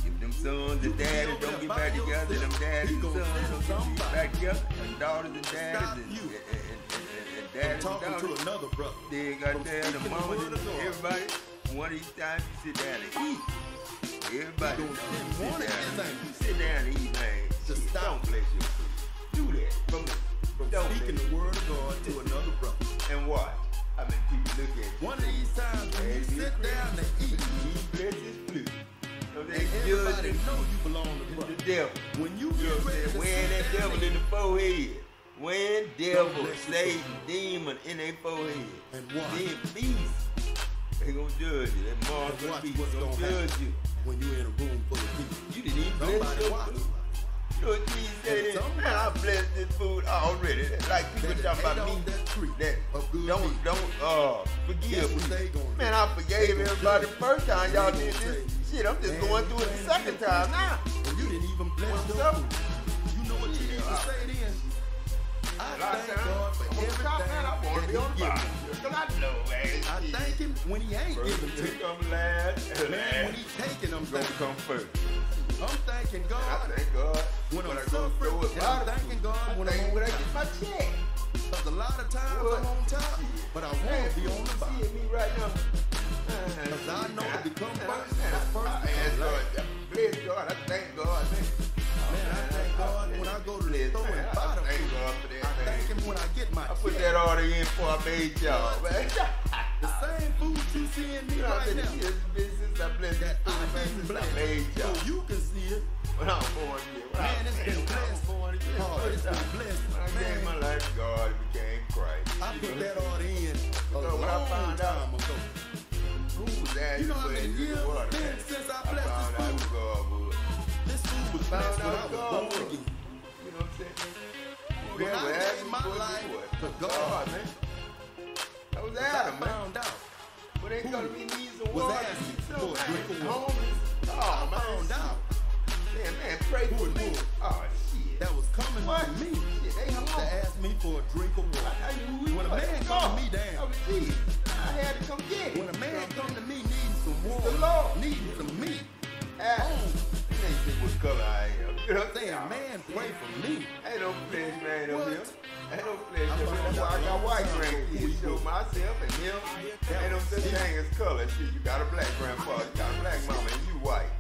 Speaker 2: If them sons and daddies don't get back together, them daddies and sons don't get back together, and daughters and daddies and,
Speaker 3: you
Speaker 2: and, and, and, and
Speaker 3: I'm
Speaker 2: daddies and
Speaker 3: talking to another brother.
Speaker 2: They got there, the and everybody. One of these times you sit down and eat. Everybody
Speaker 3: He
Speaker 2: knows
Speaker 3: gonna
Speaker 2: you sit
Speaker 3: one of
Speaker 2: down, and- sit down and eat, man. Shit,
Speaker 3: stop
Speaker 2: Don't bless your food. Do that from
Speaker 3: from
Speaker 2: don't
Speaker 3: speaking the word of God to another brother.
Speaker 2: and watch. I mean, people look at you.
Speaker 3: One of these times when you sit down to eat,
Speaker 2: He bless his flute. So they
Speaker 3: and everybody know you belong to
Speaker 2: the devil.
Speaker 3: When you get
Speaker 2: what
Speaker 3: ready to
Speaker 2: Wearing that devil
Speaker 3: and
Speaker 2: in the forehead. When devil, Satan, demon in their forehead.
Speaker 3: And watch.
Speaker 2: Then beast. They gonna judge you. That
Speaker 3: And
Speaker 2: mark beast gonna
Speaker 3: gonna
Speaker 2: judge
Speaker 3: happen
Speaker 2: you.
Speaker 3: When you in a room full of people.
Speaker 2: You didn't even bless
Speaker 3: Somebody
Speaker 2: your
Speaker 3: watch.
Speaker 2: You know what me say
Speaker 3: And
Speaker 2: this?
Speaker 3: somebody-
Speaker 2: Man, I blessed this food already. That's like people
Speaker 3: That
Speaker 2: talking about me
Speaker 3: that tree
Speaker 2: that
Speaker 3: of good
Speaker 2: don't
Speaker 3: meat.
Speaker 2: don't uh forgive me.
Speaker 3: they gonna do?
Speaker 2: Man, I forgave everybody the first time
Speaker 3: you.
Speaker 2: y'all did this.
Speaker 3: say,
Speaker 2: Shit, I'm just
Speaker 3: Man,
Speaker 2: going through it the second time now.
Speaker 3: And you didn't even bless
Speaker 2: What's
Speaker 3: your
Speaker 2: up?
Speaker 3: food. You know what you need to say then? I
Speaker 2: A lot of
Speaker 3: thank God for everything
Speaker 2: man. I want to be on
Speaker 3: He
Speaker 2: fire.
Speaker 3: me.
Speaker 2: Cause I know, man.
Speaker 3: I thank Him when He ain't
Speaker 2: First
Speaker 3: giving to me.
Speaker 2: last,
Speaker 3: Man, when. He taking them
Speaker 2: You gonna come first.
Speaker 3: I'm thanking
Speaker 2: And I
Speaker 3: God
Speaker 2: thank God
Speaker 3: when
Speaker 2: when
Speaker 3: I'm
Speaker 2: I
Speaker 3: suffering,
Speaker 2: through it.
Speaker 3: and I'm thanking God when I'm
Speaker 2: when I get my check.
Speaker 3: Because a lot of times
Speaker 2: What?
Speaker 3: I'm on top, but I want to be on the
Speaker 2: See
Speaker 3: bottom.
Speaker 2: me right now.
Speaker 3: Because I know to become first,
Speaker 2: Man,
Speaker 3: it's first
Speaker 2: I
Speaker 3: to
Speaker 2: ask God, bless God, I thank God, man.
Speaker 3: I thank God when I go to the store and
Speaker 2: I
Speaker 3: buy them
Speaker 2: thank
Speaker 3: food. When I get my
Speaker 2: I put
Speaker 3: check.
Speaker 2: that order in before I made y'all, man.
Speaker 3: The same food you see in me
Speaker 2: You know, I've
Speaker 3: right now.
Speaker 2: this business, I bless
Speaker 3: That I
Speaker 2: food, man,
Speaker 3: didn't
Speaker 2: I made y'all.
Speaker 3: Oh, you can see it.
Speaker 2: When I was born here. when
Speaker 3: Man, it's been
Speaker 2: I
Speaker 3: blessed.
Speaker 2: born again,
Speaker 3: Oh, it's been blessed.
Speaker 2: When I gave my life to God, it became Christ.
Speaker 3: I put that order in a
Speaker 2: So when I
Speaker 3: long
Speaker 2: found out-
Speaker 3: time ago.
Speaker 2: Who was that?
Speaker 3: You know how many years it's been since I
Speaker 2: I
Speaker 3: blessed
Speaker 2: found
Speaker 3: this
Speaker 2: out
Speaker 3: food?
Speaker 2: who God was.
Speaker 3: This food was
Speaker 2: Found
Speaker 3: blessed when
Speaker 2: out
Speaker 3: I was born again.
Speaker 2: You know what I'm saying? Who
Speaker 3: When I gave my life to God.
Speaker 2: man. That was
Speaker 3: I
Speaker 2: Adam, man.
Speaker 3: found out.
Speaker 2: But come to me needs some
Speaker 3: was
Speaker 2: water.
Speaker 3: asking
Speaker 2: Some
Speaker 3: for a
Speaker 2: man,
Speaker 3: drink of water.
Speaker 2: homeless. Oh,
Speaker 3: I
Speaker 2: man.
Speaker 3: found out
Speaker 2: Man, man, pray
Speaker 3: Who
Speaker 2: for me. Oh, shit.
Speaker 3: that was coming
Speaker 2: What?
Speaker 3: to me
Speaker 2: Shit, they hung
Speaker 3: to ask me for a drink of water.
Speaker 2: I who
Speaker 3: When a man come to me down,
Speaker 2: Jesus. I had to come get it.
Speaker 3: when a man come to me needing some water,
Speaker 2: the Lord.
Speaker 3: needing some meat,
Speaker 2: Ah, They ain't see what color I am. You know what I'm
Speaker 3: saying,
Speaker 2: saying?
Speaker 3: man, pray for me.
Speaker 2: Ain't no flesh man
Speaker 3: What?
Speaker 2: here. Ain't no flesh up That's why I got white grandkids. Show myself and him. Ain't no such thing as color. Shit, you got a black grandpa, you got a black mama, and you white.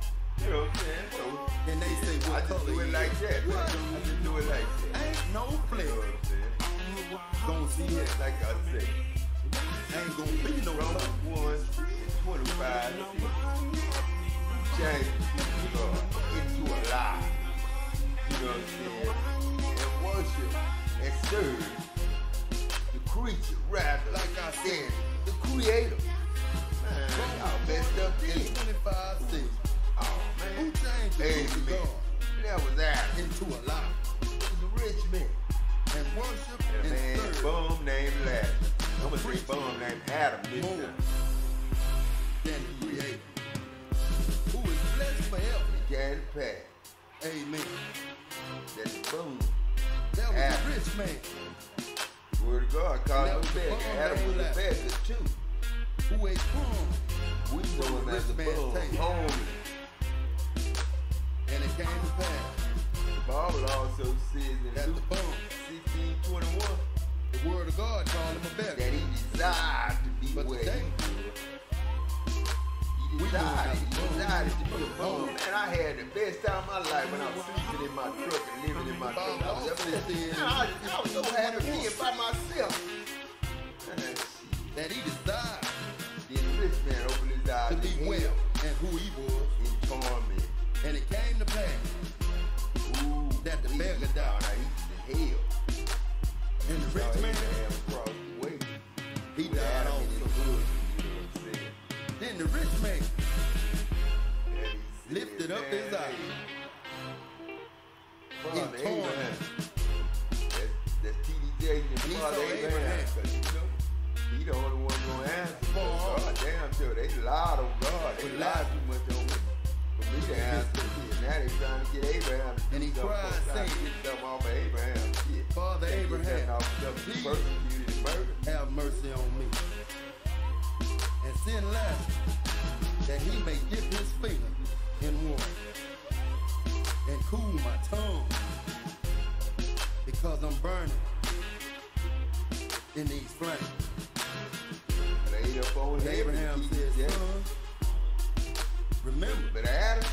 Speaker 2: You know what I'm saying? So,
Speaker 3: And they say,
Speaker 2: I just do it like that.
Speaker 3: What?
Speaker 2: I just do it like that.
Speaker 3: Ain't no
Speaker 2: You know
Speaker 3: flesh
Speaker 2: what I'm saying?
Speaker 3: gonna see it.
Speaker 2: Like I say,
Speaker 3: Ain't gonna be no
Speaker 2: Romans 1 and 25 change God into a lie. You know what I'm saying? And worship and serve the creature rather, like I said, the creator. Man, y'all messed up
Speaker 3: In
Speaker 2: then.
Speaker 3: 25 6.
Speaker 2: Oh
Speaker 3: Who changed the
Speaker 2: Hey, man. That was Adam.
Speaker 3: into a lie?
Speaker 2: He was a rich man.
Speaker 3: And worship
Speaker 2: And
Speaker 3: and
Speaker 2: man
Speaker 3: serve
Speaker 2: bum named Lazarus. I'm gonna say bum named Adam this time.
Speaker 3: than the Creator, who is blessed forever.
Speaker 2: To pass
Speaker 3: Amen.
Speaker 2: that the boom,
Speaker 3: That was
Speaker 2: Adam.
Speaker 3: a rich man
Speaker 2: word of God called him
Speaker 3: was
Speaker 2: a
Speaker 3: the
Speaker 2: beggar. Adam was
Speaker 3: Lazarus.
Speaker 2: beggar too.
Speaker 3: who ate crumbs
Speaker 2: We know him as a bum,
Speaker 3: table. and it came to pass
Speaker 2: The Bible also says in
Speaker 3: that
Speaker 2: Luke
Speaker 3: bum,
Speaker 2: 16, 21,
Speaker 3: the word of God called him a beggar.
Speaker 2: that he desired to be
Speaker 3: But
Speaker 2: where he
Speaker 3: today,
Speaker 2: was.
Speaker 3: We
Speaker 2: a bum. Man, I had the best time of my life when I was sleeping in my truck and living in my truck. I was up there. I, was so happy being by myself.
Speaker 3: That he desired
Speaker 2: Then the rich man opened his eyes
Speaker 3: to be well and who he was.
Speaker 2: in torment.
Speaker 3: And it came to pass
Speaker 2: Ooh,
Speaker 3: That the beggar died.
Speaker 2: down there, he was hell.
Speaker 3: and the rich man,
Speaker 2: the
Speaker 3: he died
Speaker 2: Adam in
Speaker 3: also. The rich man
Speaker 2: And
Speaker 3: Lifted up his eyes. in
Speaker 2: Father
Speaker 3: torment.
Speaker 2: Abraham. That's, that's T.D. Jakes and
Speaker 3: And
Speaker 2: Father Abraham. 'cause, you know, he the only one gonna answer. God damn sure they lied on God. They lied too much on me. For me to answer shit. Now they trying to get Abraham to
Speaker 3: And he cried, saying,
Speaker 2: get something off of Abraham. Shit.
Speaker 3: Father
Speaker 2: They
Speaker 3: Abraham,
Speaker 2: off of them
Speaker 3: please
Speaker 2: and
Speaker 3: have mercy on me. Send Lazarus that he may dip his finger in water and cool my tongue because I'm burning in these flames.
Speaker 2: Laid up on
Speaker 3: And. Abraham said,
Speaker 2: Jakes.
Speaker 3: son, remember,
Speaker 2: But Adam,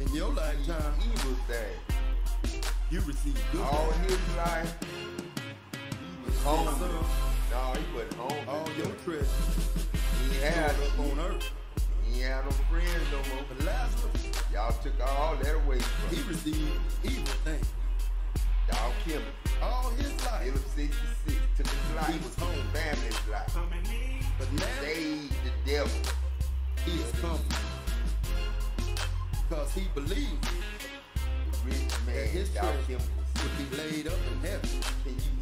Speaker 3: in your lifetime,
Speaker 2: evil thing.
Speaker 3: you received good
Speaker 2: All his life, he was
Speaker 3: Yes, son.
Speaker 2: No, he wasn't homeless.
Speaker 3: Oh, all your treasures
Speaker 2: he had
Speaker 3: up on earth.
Speaker 2: He ain't had no friends no more.
Speaker 3: But Lazarus,
Speaker 2: Y'all took all that away from him.
Speaker 3: he received evil things.
Speaker 2: Y'all killed him.
Speaker 3: All his life.
Speaker 2: Phillips 66 took his life.
Speaker 3: He was
Speaker 2: took his
Speaker 3: homeless.
Speaker 2: family's life.
Speaker 3: But now
Speaker 2: Saved the devil.
Speaker 3: he is coming. Because he believed
Speaker 2: The rich
Speaker 3: that his
Speaker 2: y'all
Speaker 3: treasure
Speaker 2: killed him.
Speaker 3: would be laid up in heaven.
Speaker 2: Can you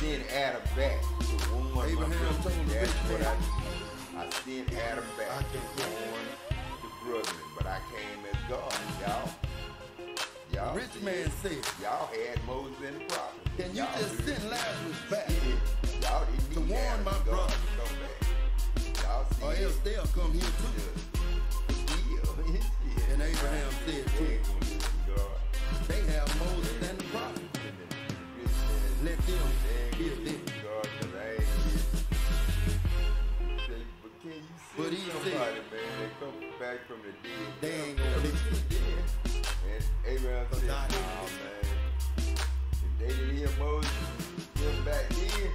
Speaker 2: send Adam back to warn my
Speaker 3: Abraham
Speaker 2: brother?
Speaker 3: told
Speaker 2: That's what I did. I sent Adam
Speaker 3: I
Speaker 2: back to warn the brethren, but I came as God, y'all. Y'all
Speaker 3: rich
Speaker 2: said-
Speaker 3: man said,
Speaker 2: Y'all had Moses and the prophets.
Speaker 3: Can you just send Lazarus back?
Speaker 2: Y'all didn't
Speaker 3: to warn my brother?
Speaker 2: to come back. Y'all
Speaker 3: Or
Speaker 2: said
Speaker 3: else they'll come here too.
Speaker 2: Yeah.
Speaker 3: And Abraham said too, they have Moses and the prophets.
Speaker 2: And I ain't rich. Say, But
Speaker 3: he said-
Speaker 2: somebody, man, that come back from the dead?
Speaker 3: They ain't gonna listen.
Speaker 2: And Abraham said, nah,
Speaker 3: didn't
Speaker 2: man. If they didn't hear Moses, him back then,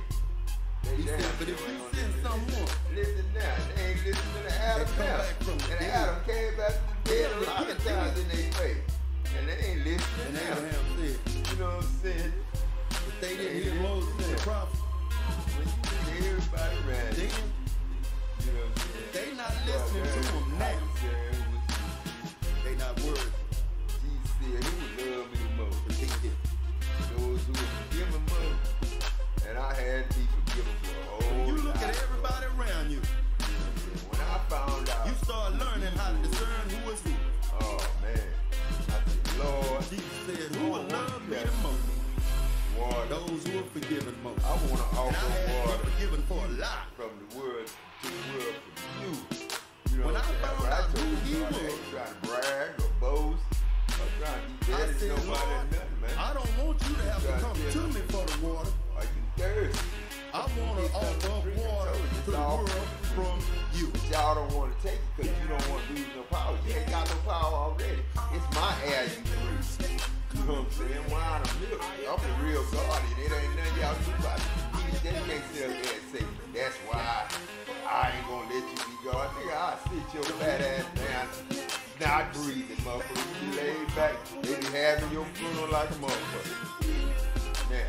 Speaker 2: they
Speaker 3: He said, but if you send
Speaker 2: listen.
Speaker 3: someone
Speaker 2: Listen now, they ain't listening to Adam now.
Speaker 3: back from the
Speaker 2: and
Speaker 3: dead.
Speaker 2: Adam came back from the dead a lot of times in their face. And they ain't listening
Speaker 3: And. Abraham said,
Speaker 2: You know what I'm saying?
Speaker 3: If they didn't hear Moses and the prophets,
Speaker 2: When you see everybody around you,
Speaker 3: then
Speaker 2: you know what I'm saying?
Speaker 3: they not listening to him now. They not worried
Speaker 2: Jesus said, who would love me the most?
Speaker 3: to be here.
Speaker 2: Those who would forgive him much. And I had to be forgiven for a whole
Speaker 3: You look at everybody around you,
Speaker 2: When I found out,
Speaker 3: you start learning how to discern who is who.
Speaker 2: oh man, I said, Lord,
Speaker 3: Jesus said, who will love me the most?
Speaker 2: Water.
Speaker 3: Those who are forgiven most.
Speaker 2: I want to
Speaker 3: I
Speaker 2: offer
Speaker 3: had to
Speaker 2: water
Speaker 3: be forgiven for a lot.
Speaker 2: from the word to the world from you. You know
Speaker 3: When
Speaker 2: what
Speaker 3: I
Speaker 2: I'm saying?
Speaker 3: found out who he
Speaker 2: I
Speaker 3: was,
Speaker 2: trying to brag or boast or trying to be
Speaker 3: I
Speaker 2: better than nobody or nothing, man.
Speaker 3: I don't want you to have to come to me for the water.
Speaker 2: Are you thirsty?
Speaker 3: I want to offer up water to the world from you.
Speaker 2: But y'all don't want to take it because you don't want to lose no power. You ain't got no power already. It's my air you breathe. Know what I'm saying? Wine and milk. I'm the real God, and it ain't nothing y'all do about it. Just can't sit up there and say, that's why I ain't gonna let you be God. Nigga, I'll sit your fat ass down. Not breathing, motherfucker. You laid back. They be having your funeral like a motherfucker. Now,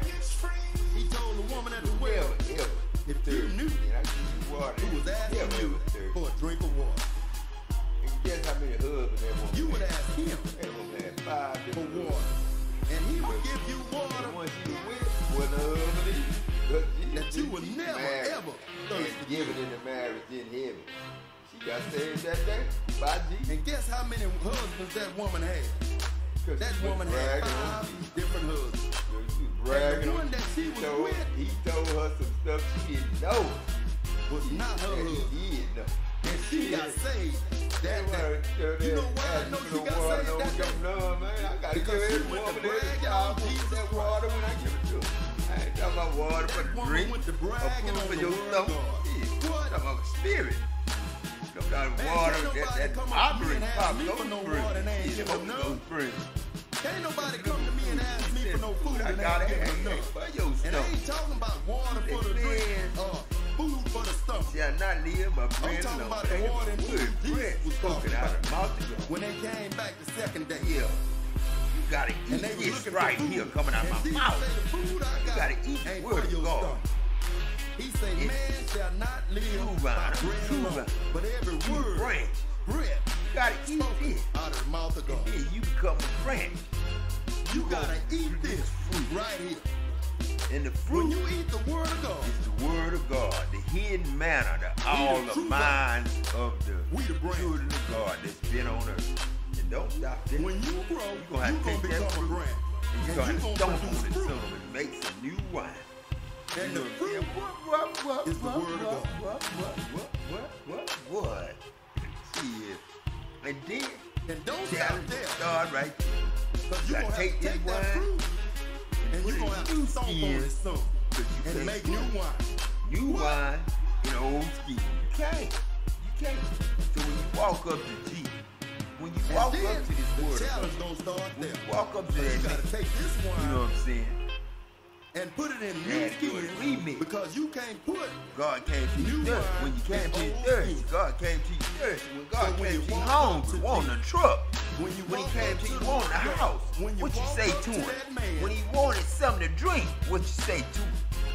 Speaker 3: He told the woman at the well,
Speaker 2: ever,
Speaker 3: if you knew
Speaker 2: And I give you water.
Speaker 3: who was asking
Speaker 2: Ever,
Speaker 3: you
Speaker 2: ever
Speaker 3: for a drink of water,
Speaker 2: And guess how many husbands that woman
Speaker 3: you would ask him
Speaker 2: That woman had five
Speaker 3: for
Speaker 2: different
Speaker 3: water. And he would give you water
Speaker 2: one she was with wasn't husband either. But she-
Speaker 3: that you would never,
Speaker 2: married
Speaker 3: ever
Speaker 2: And
Speaker 3: thirst to
Speaker 2: given in the marriage in heaven. She got saved that day by Jesus.
Speaker 3: And guess how many husbands that woman had? That woman had five different husbands.
Speaker 2: She was bragging
Speaker 3: And the
Speaker 2: on
Speaker 3: one that she
Speaker 2: He
Speaker 3: was
Speaker 2: told-
Speaker 3: with
Speaker 2: He told her some stuff she didn't know.
Speaker 3: Was not her husband.
Speaker 2: he did know.
Speaker 3: And she got saved that day. You know why I know she got saved that day?
Speaker 2: No, man, I gotta
Speaker 3: Because
Speaker 2: give
Speaker 3: she
Speaker 2: every
Speaker 3: to
Speaker 2: woman every
Speaker 3: bragging
Speaker 2: child
Speaker 3: on
Speaker 2: wants
Speaker 3: Jesus
Speaker 2: that water when I give it to her. I ain't talking about water for the drink.
Speaker 3: went to
Speaker 2: or
Speaker 3: bragging
Speaker 2: food for your
Speaker 3: word of
Speaker 2: stomach.
Speaker 3: God.
Speaker 2: Yeah,
Speaker 3: What?
Speaker 2: I'm about spirit. Of
Speaker 3: Man,
Speaker 2: water that, that
Speaker 3: come up to me
Speaker 2: operates
Speaker 3: and ask
Speaker 2: pop no
Speaker 3: for no
Speaker 2: spring.
Speaker 3: water and they ain't
Speaker 2: Yeah,
Speaker 3: give
Speaker 2: Holy
Speaker 3: them none.
Speaker 2: Ghost spring.
Speaker 3: Can't nobody come to me and ask me for no food
Speaker 2: I
Speaker 3: and
Speaker 2: got
Speaker 3: ain't
Speaker 2: it.
Speaker 3: give
Speaker 2: Hey,
Speaker 3: none.
Speaker 2: for your
Speaker 3: And I ain't talking about water
Speaker 2: Shall not live by bread
Speaker 3: talking
Speaker 2: alone.
Speaker 3: about the
Speaker 2: Ain't
Speaker 3: water and food
Speaker 2: bread
Speaker 3: was
Speaker 2: spoken
Speaker 3: talking
Speaker 2: out of mouth of
Speaker 3: When they came back the second day,
Speaker 2: Yeah. You gotta eat
Speaker 3: and they
Speaker 2: this right here coming out
Speaker 3: and
Speaker 2: my mouth.
Speaker 3: Say, the food I got
Speaker 2: gotta eat the word of God.
Speaker 3: He said,
Speaker 2: It's
Speaker 3: man shall not live by bread alone, but every
Speaker 2: You
Speaker 3: word,
Speaker 2: branch.
Speaker 3: bread,
Speaker 2: You gotta eat this.
Speaker 3: out of the mouth of God.
Speaker 2: And then you become a branch.
Speaker 3: You gotta eat this fruit right here.
Speaker 2: And the
Speaker 3: When you eat the word of God,
Speaker 2: is the word of God, the hidden manna, the all the
Speaker 3: true
Speaker 2: minds of the
Speaker 3: We the
Speaker 2: children of God that's been on earth. And don't stop there.
Speaker 3: when you grow,
Speaker 2: You
Speaker 3: you
Speaker 2: gonna have to
Speaker 3: gonna
Speaker 2: take that fruit and
Speaker 3: And
Speaker 2: you gonna
Speaker 3: you
Speaker 2: have to on it
Speaker 3: fruit.
Speaker 2: some and make some new wine.
Speaker 3: And
Speaker 2: You
Speaker 3: the fruit?
Speaker 2: What, what, what,
Speaker 3: is the
Speaker 2: what,
Speaker 3: word of God.
Speaker 2: What, what, what, what, what, what? Shit. And then,
Speaker 3: And don't stop there.
Speaker 2: to start right there.
Speaker 3: Because you
Speaker 2: gotta
Speaker 3: gonna have
Speaker 2: take
Speaker 3: to
Speaker 2: this
Speaker 3: take that
Speaker 2: wine
Speaker 3: fruit and you
Speaker 2: it
Speaker 3: gonna have to stomp on
Speaker 2: skin.
Speaker 3: it some
Speaker 2: Cause you
Speaker 3: and
Speaker 2: can't
Speaker 3: make new wine.
Speaker 2: new wine in old skin. You can't. You can't. So when you walk up to G, when you
Speaker 3: And
Speaker 2: walk up to this
Speaker 3: the
Speaker 2: word,
Speaker 3: challenge don't start
Speaker 2: when
Speaker 3: there.
Speaker 2: you walk up to
Speaker 3: You
Speaker 2: that
Speaker 3: gotta take this
Speaker 2: you know what I'm saying?
Speaker 3: And put it in new
Speaker 2: Yeah, do
Speaker 3: skin
Speaker 2: it remix.
Speaker 3: because you can't put
Speaker 2: God came to you
Speaker 3: New
Speaker 2: When you came
Speaker 3: and
Speaker 2: to you
Speaker 3: old
Speaker 2: thirsty,
Speaker 3: skin.
Speaker 2: God came to you thirsty. When God
Speaker 3: So when
Speaker 2: came
Speaker 3: you
Speaker 2: to you
Speaker 3: walk
Speaker 2: hungry,
Speaker 3: to
Speaker 2: wanting a truck.
Speaker 3: when you
Speaker 2: When he
Speaker 3: walk
Speaker 2: came
Speaker 3: up
Speaker 2: to you
Speaker 3: the
Speaker 2: a house,
Speaker 3: when you
Speaker 2: what you say to
Speaker 3: to
Speaker 2: him?
Speaker 3: man,
Speaker 2: When he wanted something to drink, what you say to him?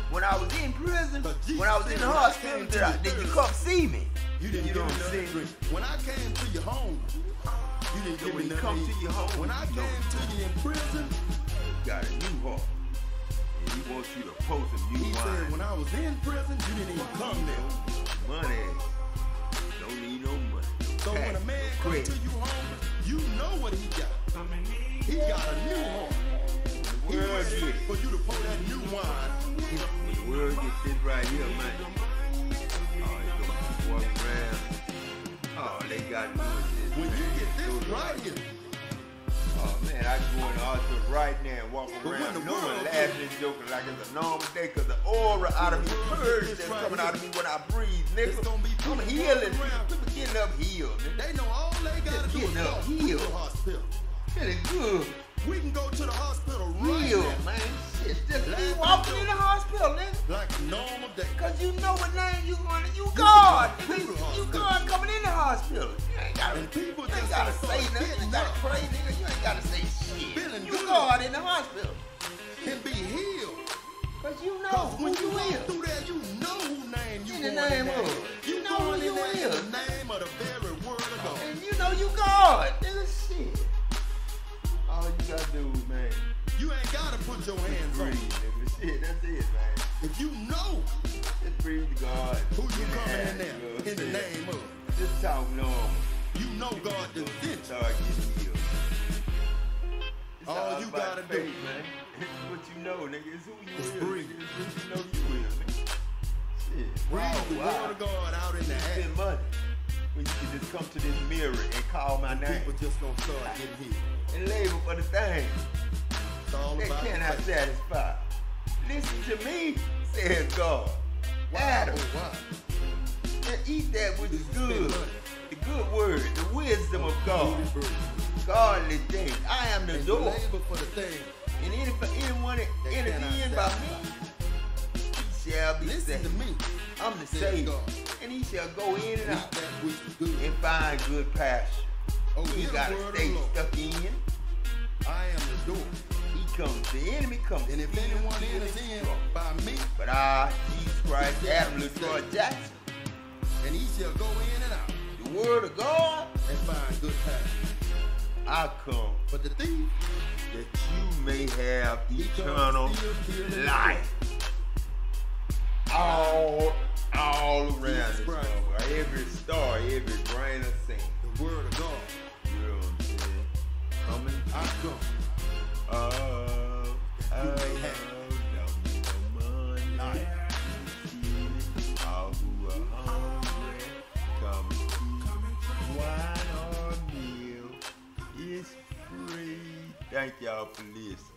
Speaker 2: When I was in prison, when I was in the hospital, did, I,
Speaker 3: you
Speaker 2: did you come see me?
Speaker 3: You didn't
Speaker 2: You
Speaker 3: give
Speaker 2: know
Speaker 3: me nothing to
Speaker 2: saying?
Speaker 3: drink. When I came to your home, you didn't
Speaker 2: So
Speaker 3: give
Speaker 2: when
Speaker 3: me
Speaker 2: he
Speaker 3: nothing
Speaker 2: come
Speaker 3: to
Speaker 2: your home,
Speaker 3: When I came to you in prison,
Speaker 2: got a new heart. He wants you to post some new
Speaker 3: he said,
Speaker 2: wine.
Speaker 3: when I was in prison, you didn't even come there.
Speaker 2: Money. Don't need no money.
Speaker 3: So when a man comes to you home, you know what he got. He got a new heart. He ready for you to pour that new wine.
Speaker 2: When the world get this right here, man. Oh, it's gonna keep walking around. Oh, they got to do is this.
Speaker 3: When you get this right here,
Speaker 2: Oh man, I can go in the right now and walk
Speaker 3: But
Speaker 2: around
Speaker 3: the
Speaker 2: knowing,
Speaker 3: world
Speaker 2: laughing and joking like it's a normal day because the aura out of me,
Speaker 3: When the world
Speaker 2: purge that's
Speaker 3: right
Speaker 2: coming
Speaker 3: here,
Speaker 2: out of me when I breathe, nigga.
Speaker 3: gonna be
Speaker 2: I'm healing. People getting up healed, nigga.
Speaker 3: they know all they gotta do is
Speaker 2: up
Speaker 3: to
Speaker 2: healed.
Speaker 3: the hospital.
Speaker 2: Feeling good.
Speaker 3: We can go to the hospital right now,
Speaker 2: man. Shit, just be
Speaker 3: Laughing
Speaker 2: walking in the hospital, nigga.
Speaker 3: like a normal day.
Speaker 2: Cause you know what name you going to, you God.
Speaker 3: can
Speaker 2: Nigga,
Speaker 3: go to the
Speaker 2: you. God coming in the hospital. You ain't gotta,
Speaker 3: And people
Speaker 2: you ain't gotta say nothing. You ain't gotta pray, nigga. You ain't gotta say shit. You. God in the hospital.
Speaker 3: Can be healed.
Speaker 2: Cause you know
Speaker 3: Cause when
Speaker 2: you
Speaker 3: you through there, you know who name you
Speaker 2: In the name of.
Speaker 3: You
Speaker 2: You know who you
Speaker 3: in the name of the very word of God.
Speaker 2: And you know you God. Nigga, shit. All you gotta do, man,
Speaker 3: You ain't gotta put your hands on
Speaker 2: breathe,
Speaker 3: it.
Speaker 2: nigga. Shit, that's it, man.
Speaker 3: If you know
Speaker 2: Just breathe to God.
Speaker 3: who you coming in there
Speaker 2: you
Speaker 3: in the
Speaker 2: I'm
Speaker 3: name of,
Speaker 2: Just talk normal.
Speaker 3: you know God done you.
Speaker 2: Start getting healed. It's
Speaker 3: All you gotta do.
Speaker 2: man. It's what you know, nigga. It's who you
Speaker 3: It's
Speaker 2: is.
Speaker 3: breathe.
Speaker 2: It's what you know you is, nigga. Shit.
Speaker 3: Breathe
Speaker 2: Wow, oh,
Speaker 3: the
Speaker 2: wow.
Speaker 3: word of God out in the air.
Speaker 2: Money. You can just come to this mirror and call my name
Speaker 3: People just gonna start getting healed.
Speaker 2: and label for the thing
Speaker 3: It's all
Speaker 2: that
Speaker 3: about
Speaker 2: cannot
Speaker 3: faith.
Speaker 2: satisfy. Listen to me, says God.
Speaker 3: Wow, oh,
Speaker 2: Adam,
Speaker 3: oh, wow.
Speaker 2: and eat that which is good. The good word, the wisdom of God.
Speaker 3: Eat and breathe.
Speaker 2: Godly things. I am the
Speaker 3: And
Speaker 2: door.
Speaker 3: labor for the thing.
Speaker 2: And any, for anyone
Speaker 3: They
Speaker 2: in by me, shall be
Speaker 3: Listen
Speaker 2: saved.
Speaker 3: to me.
Speaker 2: I'm the Savior, and he shall go in and out
Speaker 3: that which is good.
Speaker 2: and find good pasture.
Speaker 3: Oh,
Speaker 2: He
Speaker 3: hear
Speaker 2: ain't
Speaker 3: the
Speaker 2: gotta stay stuck in.
Speaker 3: I am the door.
Speaker 2: He comes, the enemy comes.
Speaker 3: And if anyone enters in by me,
Speaker 2: But I, Jesus Christ, Adam LaTroy Jackson,
Speaker 3: and he shall go in and out
Speaker 2: the word of God,
Speaker 3: and find good pasture.
Speaker 2: I come
Speaker 3: But the thief,
Speaker 2: that you may have eternal
Speaker 3: to steal, kill, and
Speaker 2: life. All, all around this
Speaker 3: Christ.
Speaker 2: Every star, every grain of sand.
Speaker 3: The word of God.
Speaker 2: You know what I'm saying? Coming
Speaker 3: I come.
Speaker 2: Oh, oh,
Speaker 3: you may have oh,
Speaker 2: no money. All who are hungry, come wine or meal is free. Thank y'all for listening.